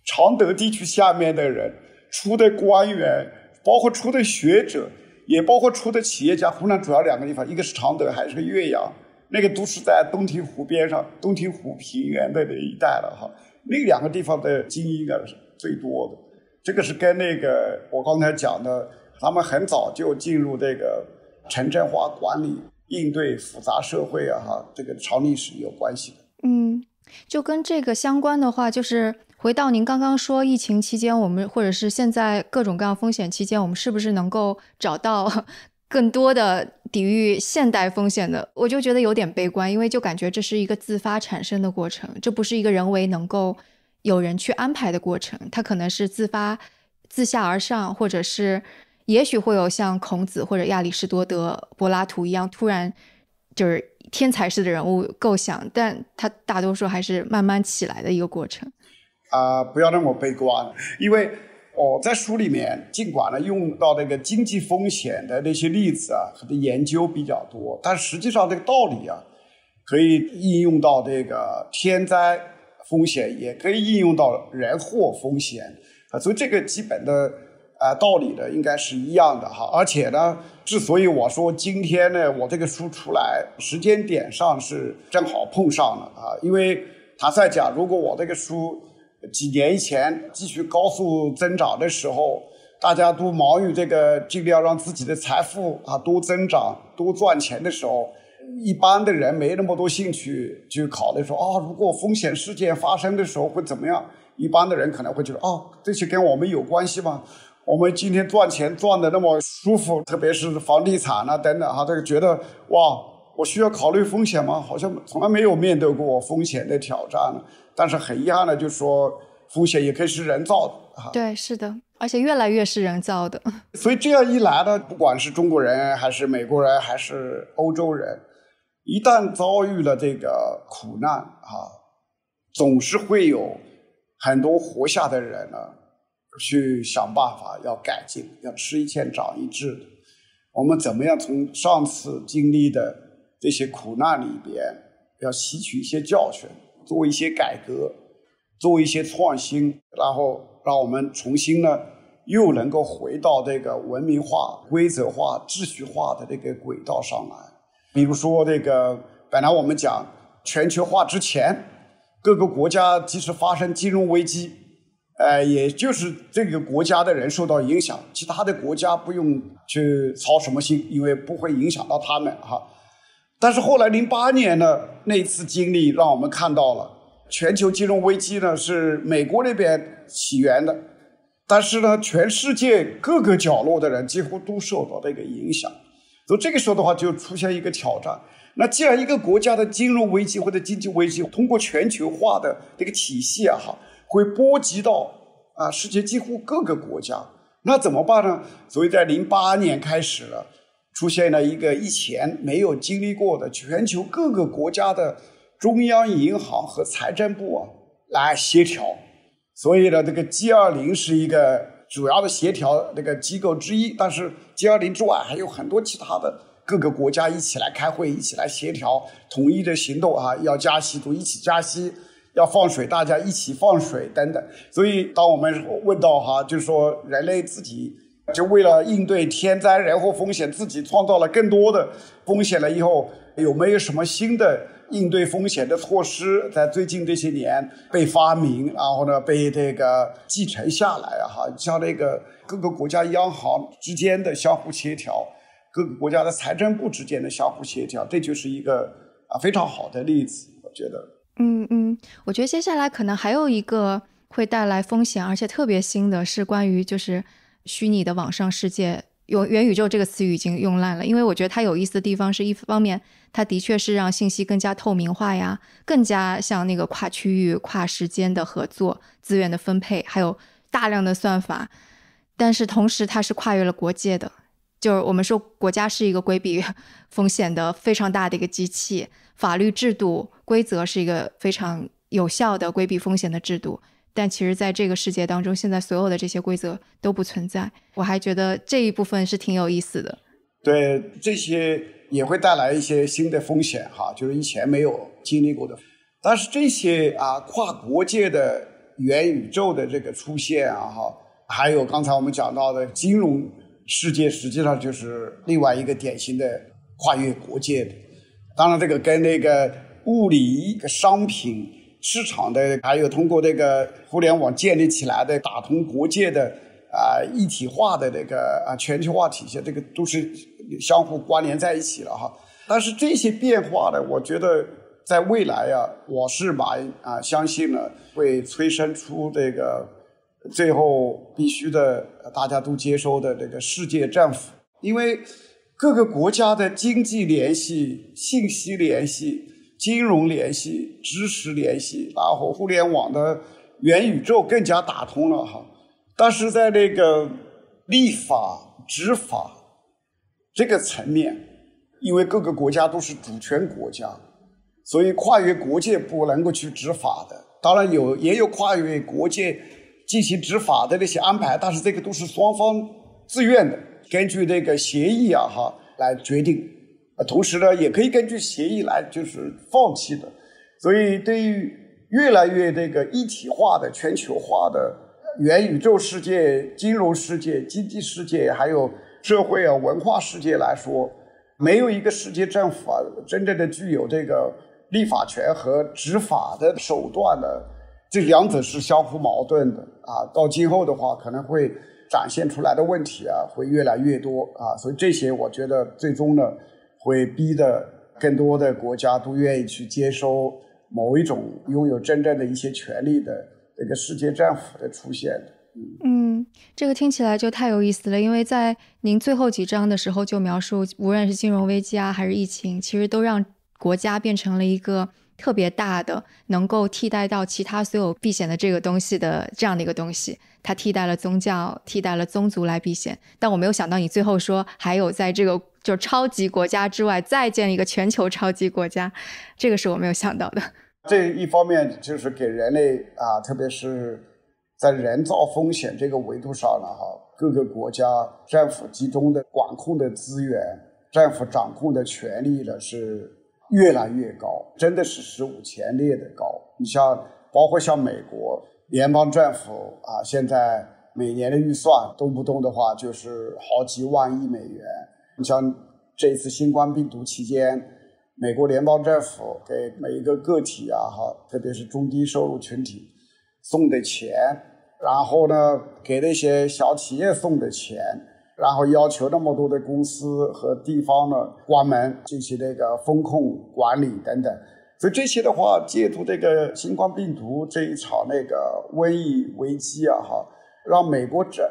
常德地区下面的人出的官员，包括出的学者，也包括出的企业家。湖南主要两个地方，一个是常德，还是岳阳，那个都是在洞庭湖边上、洞庭湖平原的那一带了哈。那两个地方的精英啊最多的。这个是跟那个我刚才讲的，他们很早就进入这个城镇化管理、应对复杂社会啊哈，这个长历史有关系的。嗯。就跟这个相关的话，就是回到您刚刚说疫情期间，我们或者是现在各种各样风险期间，我们是不是能够找到 更多的抵御现代风险的？我就觉得有点悲观，因为就感觉这是一个自发产生的过程，这不是一个人为能够有人去安排的过程，它可能是自发、自下而上，或者是也许会有像孔子或者亚里士多德、柏拉图一样突然就是。天才式的人物构想，但他大多数还是慢慢起来的一个过程。啊，不要那么悲观，因为我在书里面尽管呢用到那个经济风险的那些例子啊和研究比较多，但实际上这个道理啊可以应用到这个天灾风险，也可以应用到人祸风险啊，所以这个基本的。啊，道理呢应该是一样的哈，而且呢，之所以我说今天呢，我这个书出来时间点上是正好碰上了啊，因为他在讲，如果我这个书几年以前继续高速增长的时候，大家都忙于这个尽量让自己的财富啊多增长、多赚钱的时候，一般的人没那么多兴趣去考虑说啊，如果风险事件发生的时候会怎么样？一般的人可能会觉得哦，这些跟我们有关系吗？我们今天赚钱赚的那么舒服，特别是房地产啊等等哈，这个觉得哇，我需要考虑风险吗？好像从来没有面对过风险的挑战。但是很遗憾的，就是说风险也可以是人造的哈。对，是的，而且越来越是人造的。所以这样一来呢，不管是中国人还是美国人还是欧洲人，一旦遭遇了这个苦难啊，总是会有很多活下的人呢。去想办法要改进，要吃一堑长一智。我们怎么样从上次经历的这些苦难里边，要吸取一些教训，做一些改革，做一些创新，然后让我们重新呢，又能够回到这个文明化、规则化、秩序化的这个轨道上来。比如说，这个本来我们讲全球化之前。各个国家即使发生金融危机，呃，也就是这个国家的人受到影响，其他的国家不用去操什么心，因为不会影响到他们哈。但是后来零八年呢，那次经历让我们看到了全球金融危机呢是美国那边起源的，但是呢，全世界各个角落的人几乎都受到这个影响。所以这个时候的话，就出现一个挑战。那既然一个国家的金融危机或者经济危机通过全球化的这个体系啊，哈，会波及到啊世界几乎各个国家，那怎么办呢？所以在零八年开始了，出现了一个以前没有经历过的全球各个国家的中央银行和财政部啊来协调。所以呢，这个 G 二零是一个主要的协调那个机构之一，但是 G 二零之外还有很多其他的。各个国家一起来开会，一起来协调统一的行动啊！要加息都一起加息，要放水大家一起放水等等。所以，当我们问到哈，就是说人类自己就为了应对天灾人祸风险，自己创造了更多的风险了以后，有没有什么新的应对风险的措施，在最近这些年被发明，然后呢被这个继承下来啊？哈，像那个各个国家央行之间的相互协调。各个国家的财政部之间的相互协调，这就是一个啊非常好的例子，我觉得。嗯嗯，我觉得接下来可能还有一个会带来风险，而且特别新的是关于就是虚拟的网上世界，用元宇宙这个词语已经用烂了。因为我觉得它有意思的地方是一方面，它的确是让信息更加透明化呀，更加像那个跨区域、跨时间的合作、资源的分配，还有大量的算法。但是同时，它是跨越了国界的。就是我们说，国家是一个规避 风险的非常大的一个机器，法律制度规则是一个非常有效的规避风险的制度。但其实，在这个世界当中，现在所有的这些规则都不存在。我还觉得这一部分是挺有意思的。对，这些也会带来一些新的风险哈，就是以前没有经历过的。但是这些啊，跨国界的元宇宙的这个出现啊，哈，还有刚才我们讲到的金融。世界实际上就是另外一个典型的跨越国界的，当然这个跟那个物理、商品市场的，还有通过这个互联网建立起来的打通国界的啊一体化的这个啊全球化体系，这个都是相互关联在一起了哈。但是这些变化呢，我觉得在未来呀，我是蛮啊相信呢，会催生出这个。最后必须的，大家都接收的这个世界政府，因为各个国家的经济联系、信息联系、金融联系、知识联系，然后互联网的元宇宙更加打通了哈。但是在那个立法、执法这个层面，因为各个国家都是主权国家，所以跨越国界不能够去执法的。当然有，也有跨越国界。进行执法的那些安排，但是这个都是双方自愿的，根据那个协议啊哈来决定，啊，同时呢也可以根据协议来就是放弃的。所以对于越来越这个一体化的全球化的元宇宙世界、金融世界、经济世界，还有社会啊文化世界来说，没有一个世界政府啊真正的具有这个立法权和执法的手段的。这两者是相互矛盾的啊！到今后的话，可能会展现出来的问题啊，会越来越多啊！所以这些，我觉得最终呢，会逼得更多的国家都愿意去接收某一种拥有真正的一些权利的这个世界政府的出现。嗯，这个听起来就太有意思了，因为在您最后几章的时候就描述，无论是金融危机啊，还是疫情，其实都让国家变成了一个。特别大的，能够替代到其他所有避险的这个东西的这样的一个东西，它替代了宗教，替代了宗族来避险。但我没有想到你最后说还有在这个就超级国家之外再建一个全球超级国家，这个是我没有想到的。这一方面就是给人类啊，特别是在人造风险这个维度上呢，哈，各个国家政府集中的管控的资源，政府掌控的权力呢是。越来越高，真的是史无前例的高。你像，包括像美国联邦政府啊，现在每年的预算动不动的话就是好几万亿美元。你像这次新冠病毒期间，美国联邦政府给每一个个体啊，哈，特别是中低收入群体送的钱，然后呢，给那些小企业送的钱，然后要求那么多的公司和地方呢关门进行那个风控管理等等。所以这些的话，借助这个新冠病毒这一场那个瘟疫危机啊，哈，让美国政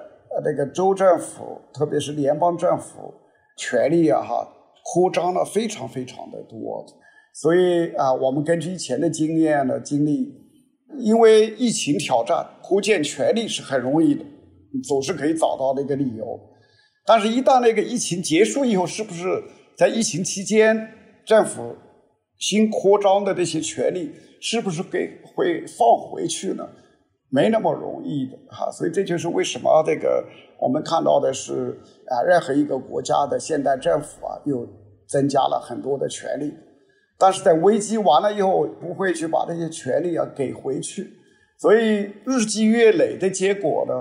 那个州政府，特别是联邦政府权力啊，哈。扩张了非常非常的多，所以啊，我们根据以前的经验呢经历，因为疫情挑战扩建权力是很容易的，总是可以找到那个理由。但是，一旦那个疫情结束以后，是不是在疫情期间政府新扩张的这些权力，是不是给会放回去呢？没那么容易的哈，所以这就是为什么这个我们看到的是啊，任何一个国家的现代政府啊，又增加了很多的权利，但是在危机完了以后，不会去把这些权利啊给回去，所以日积月累的结果呢，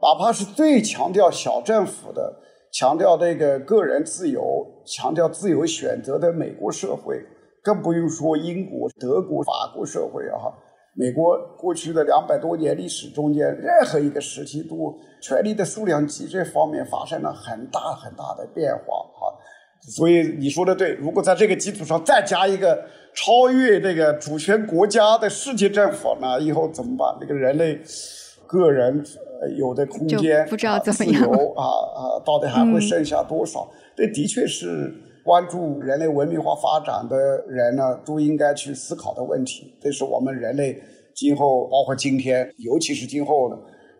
哪怕是最强调小政府的、强调这个个人自由、强调自由选择的美国社会，更不用说英国、德国、法国社会啊。美国过去的两百多年历史中间，任何一个时期都权力的数量级这方面发生了很大很大的变化啊。所以你说的对，如果在这个基础上再加一个超越这个主权国家的世界政府，呢以后怎么办？这个人类个人有的空间不知道怎么样啊啊，到底还会剩下多少？这的确是。关注人类文明化发展的人呢，都应该去思考的问题。这是我们人类今后，包括今天，尤其是今后呢，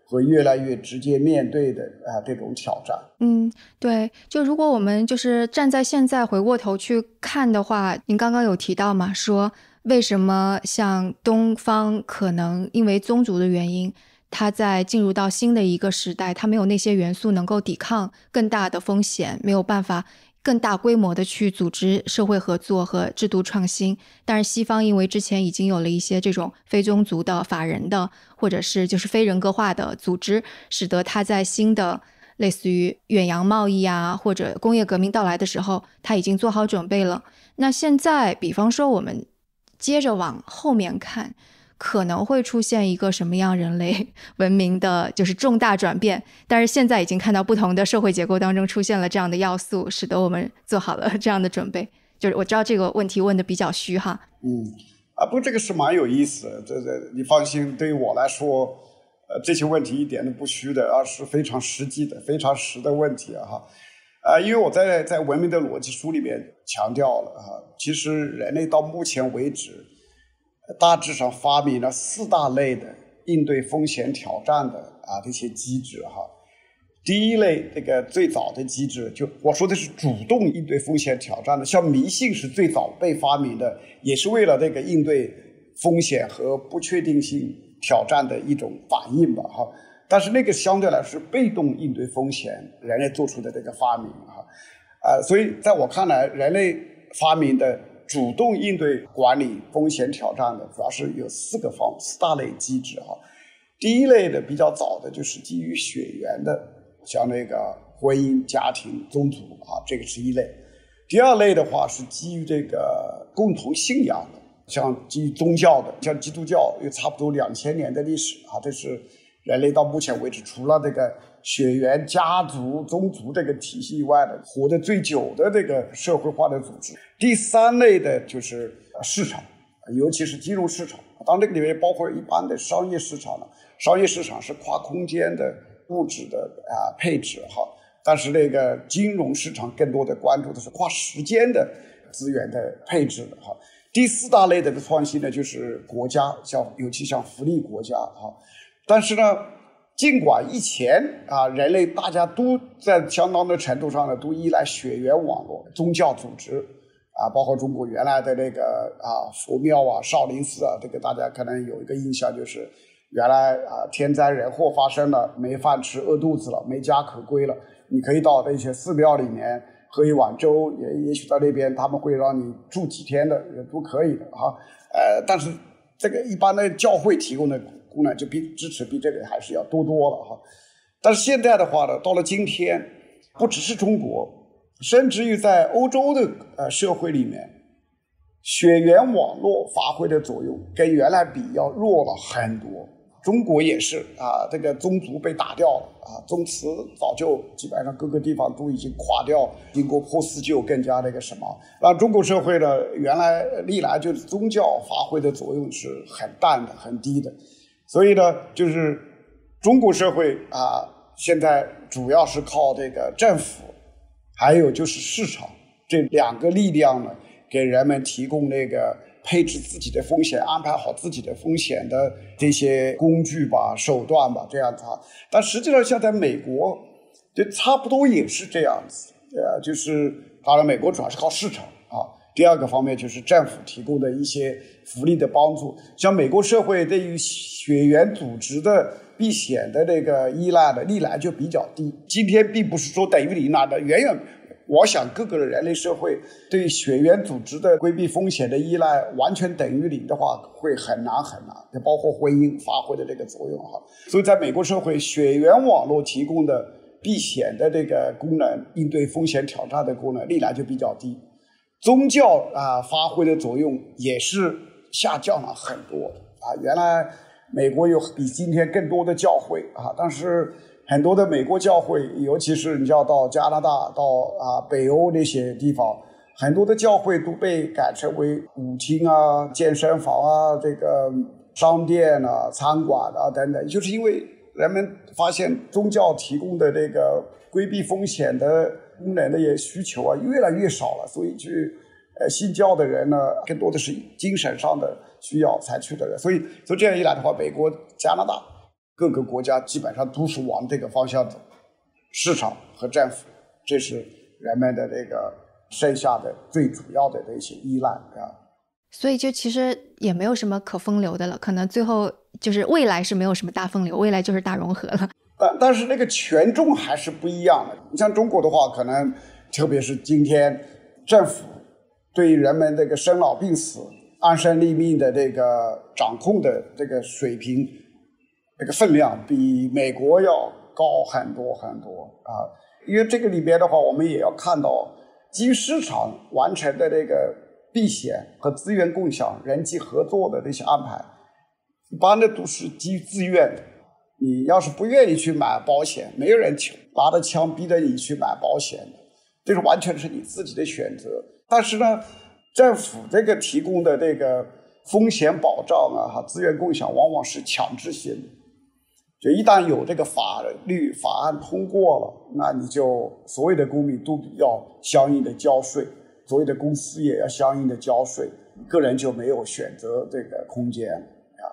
会越来越直接面对的啊这种挑战。嗯，对。就如果我们就是站在现在回过头去看的话，您刚刚有提到嘛，说为什么像东方可能因为宗族的原因，它在进入到新的一个时代，它没有那些元素能够抵抗更大的风险，没有办法。更大规模的去组织社会合作和制度创新，但是西方因为之前已经有了一些这种非宗族的法人的，或者是就是非人格化的组织，使得它在新的类似于远洋贸易啊，或者工业革命到来的时候，它已经做好准备了。那现在，比方说我们接着往后面看。可能会出现一个什么样人类 文明的，就是重大转变。但是现在已经看到不同的社会结构当中出现了这样的要素，使得我们做好了这样的准备。就是我知道这个问题问的比较虚哈。嗯，啊，不过这个是蛮有意思的。这这，你放心，对于我来说，呃，这些问题一点都不虚的，而是非常实际的、非常实的问题啊哈。啊，因为我在在《文明的逻辑》书里面强调了哈，其实人类到目前为止。大致上发明了四大类的应对风险挑战的啊这些机制哈。第一类这个最早的机制，就我说的是主动应对风险挑战的，像迷信是最早被发明的，也是为了这个应对风险和不确定性挑战的一种反应吧哈。但是那个相对来说是被动应对风险人类做出的这个发明哈。啊，所以在我看来，人类发明的。主动应对管理风险挑战的，主要是有四个方四大类机制哈。第一类的比较早的就是基于血缘的，像那个婚姻、家庭、宗族啊，这个是一类。第二类的话是基于这个共同信仰的，像基于宗教的，像基督教有差不多两千年的历史啊，这是人类到目前为止除了这个。血缘、家族、宗族这个体系以外的，活得最久的这个社会化的组织。第三类的就是市场，尤其是金融市场。当然这个里面包括一般的商业市场了。商业市场是跨空间的物质的啊配置哈，但是那个金融市场更多的关注的是跨时间的资源的配置哈。第四大类的创新呢，就是国家，像尤其像福利国家哈，但是呢。尽管以前啊，人类大家都在相当的程度上呢，都依赖血缘网络、宗教组织啊，包括中国原来的那个啊佛庙啊、少林寺啊，这个大家可能有一个印象，就是原来啊天灾人祸发生了，没饭吃、饿肚子了、没家可归了，你可以到那些寺庙里面喝一碗粥，也也许在那边他们会让你住几天的，也都可以的哈。呃，但是这个一般的教会提供的。功能就比支持比这个还是要多多了哈，但是现在的话呢，到了今天，不只是中国，甚至于在欧洲的呃社会里面，血缘网络发挥的作用跟原来比要弱了很多。中国也是啊，这个宗族被打掉了啊，宗祠早就基本上各个地方都已经垮掉，经过破四旧更加那个什么。那中国社会呢，原来历来就是宗教发挥的作用是很淡的、很低的，所以呢，就是中国社会啊，现在主要是靠这个政府，还有就是市场这两个力量呢，给人们提供那个。配置自己的风险，安排好自己的风险的这些工具吧、手段吧，这样子。但实际上，像在美国，就差不多也是这样子。呃，就是当然，美国主要是靠市场啊。第二个方面就是政府提供的一些福利的帮助。像美国社会对于血缘组织的避险的那个依赖的历来就比较低。今天并不是说等于零那的，远远。我想，各个的人类社会对血缘组织的规避风险的依赖完全等于零的话，会很难很难。也包括婚姻发挥的这个作用哈。所以，在美国社会，血缘网络提供的避险的这个功能、应对风险挑战的功能，历来就比较低。宗教啊，发挥的作用也是下降了很多啊。原来美国有比今天更多的教会啊，但是。很多的美国教会，尤其是你要到加拿大、到啊北欧那些地方，很多的教会都被改成为舞厅啊、健身房啊、这个商店啊、餐馆啊等等，就是因为人们发现宗教提供的这个规避风险的功能的也需求啊越来越少了，所以去呃信教的人呢，更多的是精神上的需要才去的人，所以所以这样一来的话，美国、加拿大。各个国家基本上都是往这个方向走，市场和政府，这是人们的这个剩下的最主要的这些依赖啊。所以就其实也没有什么可风流的了，可能最后就是未来是没有什么大风流，未来就是大融合了。但但是那个权重还是不一样的。你像中国的话，可能特别是今天政府对人们这个生老病死、安身立命的这个掌控的这个水平。这个分量比美国要高很多很多啊！因为这个里边的话，我们也要看到基于市场完成的这个避险和资源共享、人际合作的这些安排，一般的都是基于自愿的。你要是不愿意去买保险，没有人拿着枪逼着你去买保险，这是完全是你自己的选择。但是呢，政府这个提供的这个风险保障啊、哈资源共享，往往是强制性的。就一旦有这个法律法案通过了，那你就所有的公民都要相应的交税，所有的公司也要相应的交税，个人就没有选择这个空间啊。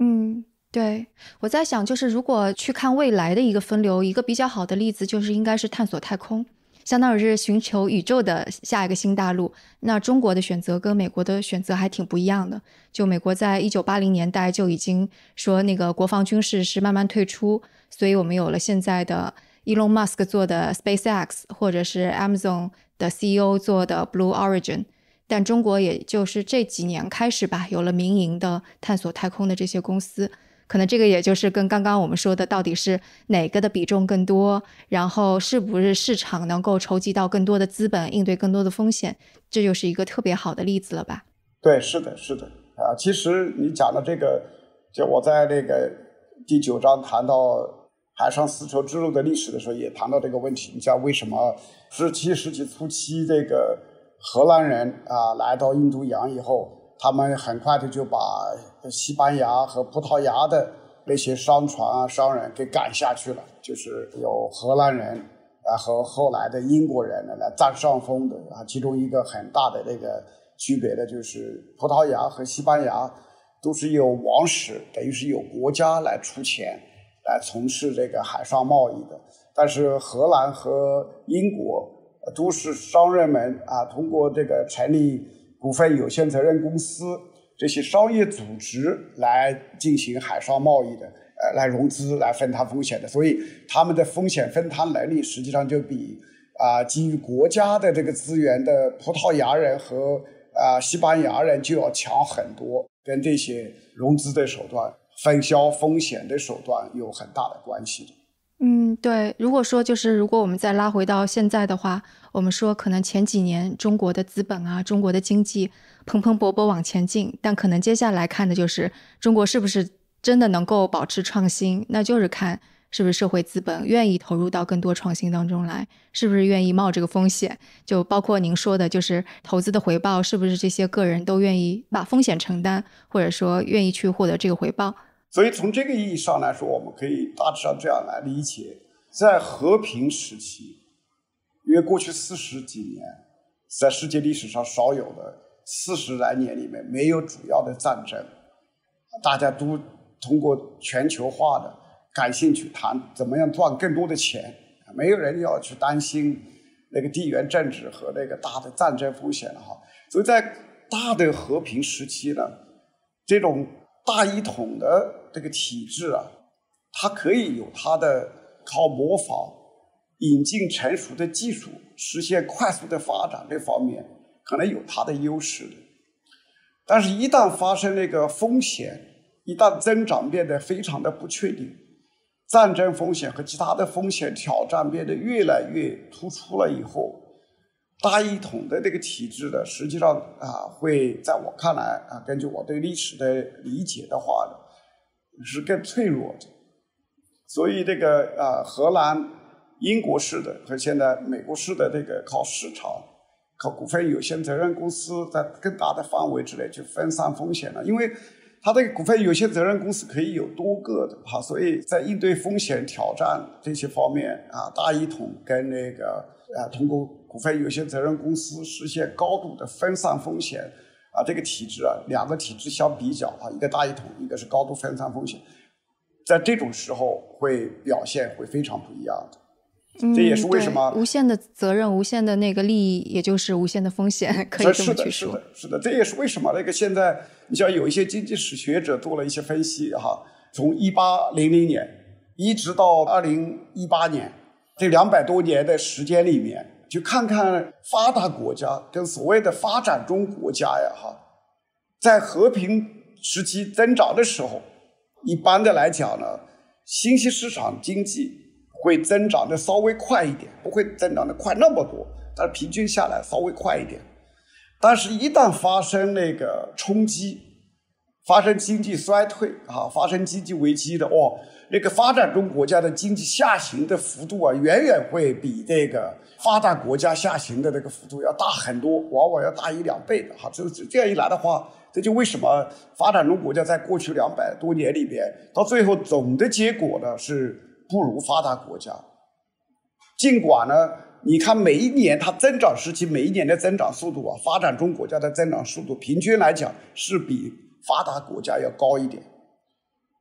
嗯，对，我在想，就是如果去看未来的一个分流，一个比较好的例子就是应该是探索太空。相当于是寻求宇宙的下一个新大陆。那中国的选择跟美国的选择还挺不一样的。就美国在一九八零年代就已经说那个国防军事是慢慢退出，所以我们有了现在的 Elon Musk 做的 SpaceX，或者是 Amazon 的 CEO 做的 Blue Origin。但中国也就是这几年开始吧，有了民营的探索太空的这些公司。可能这个也就是跟刚刚我们说的，到底是哪个的比重更多，然后是不是市场能够筹集到更多的资本，应对更多的风险，这就是一个特别好的例子了吧？对，是的，是的啊。其实你讲的这个，就我在那个第九章谈到海上丝绸之路的历史的时候，也谈到这个问题。你像为什么十七世纪初期这个荷兰人啊来到印度洋以后？他们很快的就把西班牙和葡萄牙的那些商船啊、商人给赶下去了，就是有荷兰人啊和后来的英国人呢来占上风的啊。其中一个很大的那个区别的就是，葡萄牙和西班牙都是有王室，等于是有国家来出钱来从事这个海上贸易的，但是荷兰和英国都是商人们啊，通过这个成立。股份有限责任公司这些商业组织来进行海上贸易的，呃，来融资、来分摊风险的，所以他们的风险分摊能力实际上就比啊基于国家的这个资源的葡萄牙人和啊西班牙人就要强很多，跟这些融资的手段、分销风险的手段有很大的关系。嗯，对。如果说就是如果我们再拉回到现在的话，我们说可能前几年中国的资本啊，中国的经济蓬蓬勃勃往前进，但可能接下来看的就是中国是不是真的能够保持创新，那就是看是不是社会资本愿意投入到更多创新当中来，是不是愿意冒这个风险。就包括您说的，就是投资的回报是不是这些个人都愿意把风险承担，或者说愿意去获得这个回报。所以从这个意义上来说，我们可以大致上这样来理解：在和平时期，因为过去四十几年，在世界历史上少有的四十来年里面没有主要的战争，大家都通过全球化的感兴趣谈怎么样赚更多的钱，没有人要去担心那个地缘政治和那个大的战争风险了哈。所以在大的和平时期呢，这种。大一统的这个体制啊，它可以有它的靠模仿、引进成熟的技术，实现快速的发展这方面，可能有它的优势的。但是，一旦发生那个风险，一旦增长变得非常的不确定，战争风险和其他的风险挑战变得越来越突出了以后。大一统的这个体制呢，实际上啊，会在我看来啊，根据我对历史的理解的话呢，是更脆弱的。所以这个啊，荷兰、英国式的和现在美国式的这个靠市场、靠股份有限责任公司在更大的范围之内去分散风险了，因为它这个股份有限责任公司可以有多个的哈，所以在应对风险挑战这些方面啊，大一统跟那个啊，通过。股份有限责任公司实现高度的分散风险啊，这个体制啊，两个体制相比较啊，一个大一统，一个是高度分散风险，在这种时候会表现会非常不一样的。这也是为什么无限的责任、无限的那个利益，也就是无限的风险，可以这么去说。是的，是的，这也是为什么那个现在，你像有一些经济史学者做了一些分析哈，从一八零零年一直到二零一八年这两百多年的时间里面。就看看发达国家跟所谓的发展中国家呀，哈，在和平时期增长的时候，一般的来讲呢，信息市场经济会增长的稍微快一点，不会增长的快那么多，但是平均下来稍微快一点。但是，一旦发生那个冲击，发生经济衰退啊，发生经济危机的哦。那个发展中国家的经济下行的幅度啊，远远会比这个发达国家下行的那个幅度要大很多，往往要大一两倍的哈。这这样一来的话，这就为什么发展中国家在过去两百多年里边，到最后总的结果呢是不如发达国家。尽管呢，你看每一年它增长时期每一年的增长速度啊，发展中国家的增长速度平均来讲是比发达国家要高一点。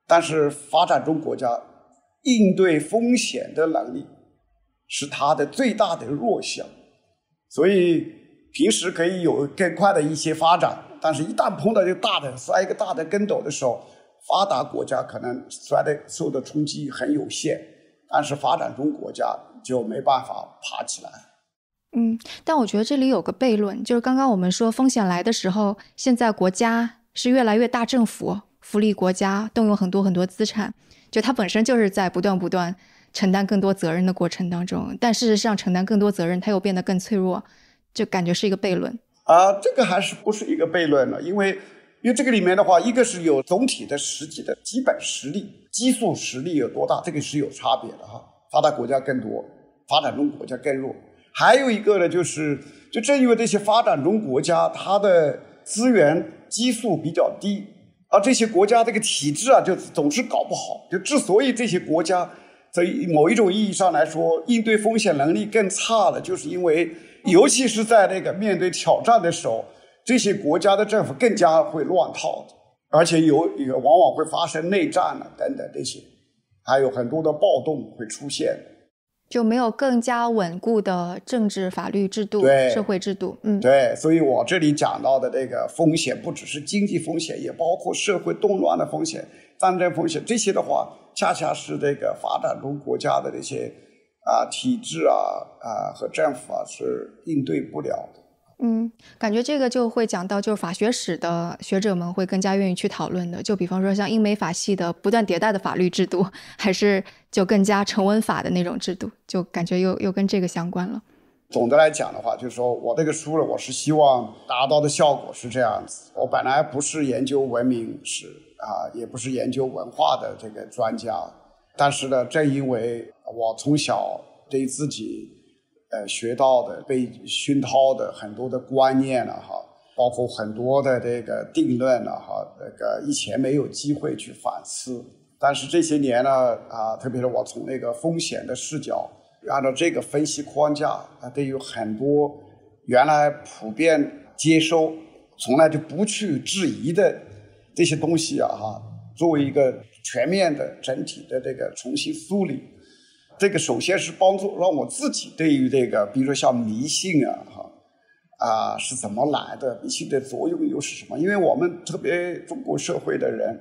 但是发展中国家应对风险的能力是它的最大的弱项，所以平时可以有更快的一些发展，但是一旦碰到这个大的摔一个大的跟斗的时候，发达国家可能摔的受的冲击很有限，但是发展中国家就没办法爬起来。嗯，但我觉得这里有个悖论，就是刚刚我们说风险来的时候，现在国家是越来越大政府。福利国家动用很多很多资产，就它本身就是在不断不断承担更多责任的过程当中，但事实上承担更多责任，它又变得更脆弱，就感觉是一个悖论。啊，这个还是不是一个悖论呢？因为因为这个里面的话，一个是有总体的实际的基本实力、基数实力有多大，这个是有差别的哈。发达国家更多，发展中国家更弱。还有一个呢，就是就正因为这些发展中国家它的资源基数比较低。而这些国家这个体制啊，就总是搞不好。就之所以这些国家在某一种意义上来说应对风险能力更差了，就是因为，尤其是在那个面对挑战的时候，这些国家的政府更加会乱套，而且有也往往会发生内战了等等这些，还有很多的暴动会出现。就没有更加稳固的政治法律制度、社会制度。嗯，对，所以我这里讲到的这个风险，不只是经济风险，也包括社会动乱的风险、战争风险。这些的话，恰恰是这个发展中国家的这些啊体制啊啊和政府啊是应对不了的。嗯，感觉这个就会讲到，就是法学史的学者们会更加愿意去讨论的。就比方说像英美法系的不断迭代的法律制度，还是就更加成文法的那种制度，就感觉又又跟这个相关了。总的来讲的话，就是说我这个书呢，我是希望达到的效果是这样子。我本来不是研究文明史啊，也不是研究文化的这个专家，但是呢，正因为我从小对自己。呃，学到的、被熏陶的很多的观念了哈，包括很多的这个定论了哈，那个以前没有机会去反思，但是这些年呢，啊，特别是我从那个风险的视角，按照这个分析框架，啊，对于很多原来普遍接收、从来就不去质疑的这些东西啊，哈，作为一个全面的整体的这个重新梳理。这个首先是帮助让我自己对于这个，比如说像迷信啊，哈，啊是怎么来的？迷信的作用又是什么？因为我们特别中国社会的人，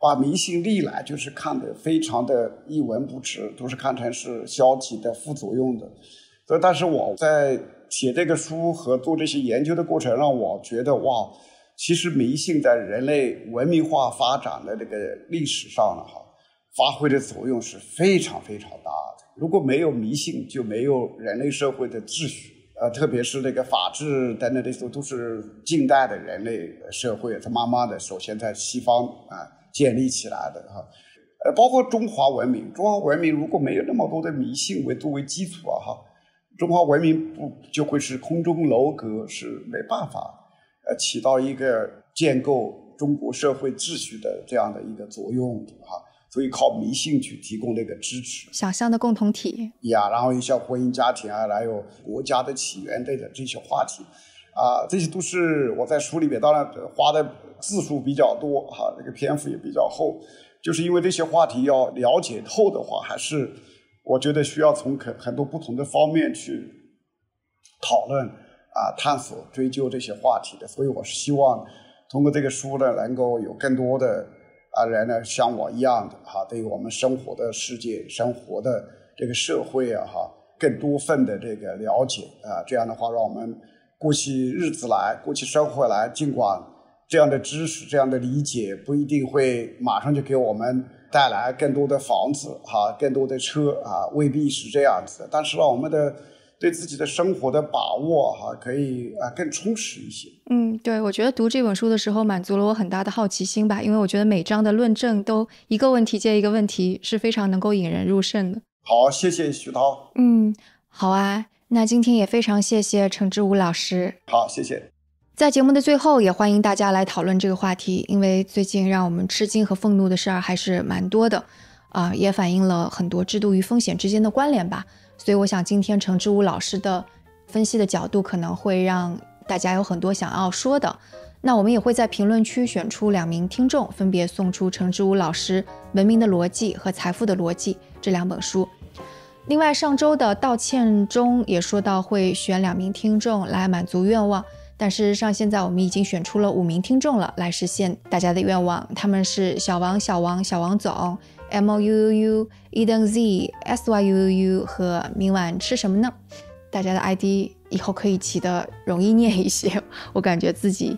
把迷信历来就是看得非常的一文不值，都是看成是消极的、副作用的。所以，但是我在写这个书和做这些研究的过程，让我觉得哇，其实迷信在人类文明化发展的这个历史上呢，哈。发挥的作用是非常非常大的。如果没有迷信，就没有人类社会的秩序。呃，特别是那个法治等等这些，都是近代的人类社会，它慢慢的首先在西方啊建立起来的哈。呃，包括中华文明，中华文明如果没有那么多的迷信为作为基础啊哈，中华文明不就会是空中楼阁，是没办法呃起到一个建构中国社会秩序的这样的一个作用的哈。所以靠迷信去提供那个支持，想象的共同体。呀，然后像婚姻家庭啊，还有国家的起源等等这些话题，啊，这些都是我在书里面当然花的字数比较多哈，这个篇幅也比较厚，就是因为这些话题要了解透的话，还是我觉得需要从很很多不同的方面去讨论啊、探索、追究这些话题的，所以我是希望通过这个书呢，能够有更多的。啊，人呢像我一样的哈，对于我们生活的世界、生活的这个社会啊哈，更多份的这个了解啊，这样的话，让我们过起日子来，过起生活来。尽管这样的知识、这样的理解不一定会马上就给我们带来更多的房子哈、更多的车啊，未必是这样子。但是让我们的。对自己的生活的把握，哈，可以啊更充实一些。嗯，对，我觉得读这本书的时候，满足了我很大的好奇心吧，因为我觉得每章的论证都一个问题接一个问题，是非常能够引人入胜的。好，谢谢徐涛。嗯，好啊，那今天也非常谢谢陈志武老师。好，谢谢。在节目的最后，也欢迎大家来讨论这个话题，因为最近让我们吃惊和愤怒的事儿还是蛮多的，啊，也反映了很多制度与风险之间的关联吧。所以我想，今天程志武老师的分析的角度可能会让大家有很多想要说的。那我们也会在评论区选出两名听众，分别送出程志武老师《文明的逻辑》和《财富的逻辑》这两本书。另外，上周的道歉中也说到会选两名听众来满足愿望，但事实上现在我们已经选出了五名听众了，来实现大家的愿望。他们是小王、小王、小王总。M O U U U E D Z S Y U U U 和明晚吃什么呢？大家的 ID 以后可以起的容易念一些，我感觉自己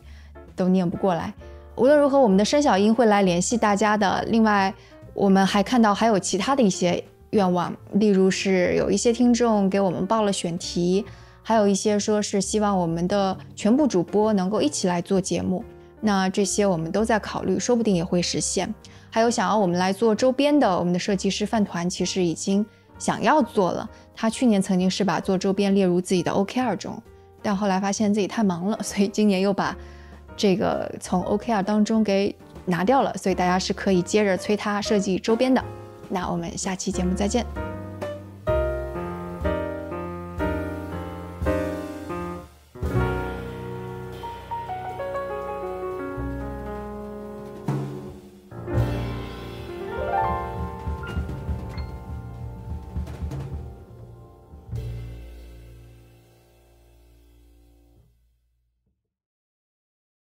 都念不过来。无论如何，我们的申小英会来联系大家的。另外，我们还看到还有其他的一些愿望，例如是有一些听众给我们报了选题，还有一些说是希望我们的全部主播能够一起来做节目。那这些我们都在考虑，说不定也会实现。还有想要我们来做周边的，我们的设计师饭团其实已经想要做了。他去年曾经是把做周边列入自己的 OKR 中，但后来发现自己太忙了，所以今年又把这个从 OKR 当中给拿掉了。所以大家是可以接着催他设计周边的。那我们下期节目再见。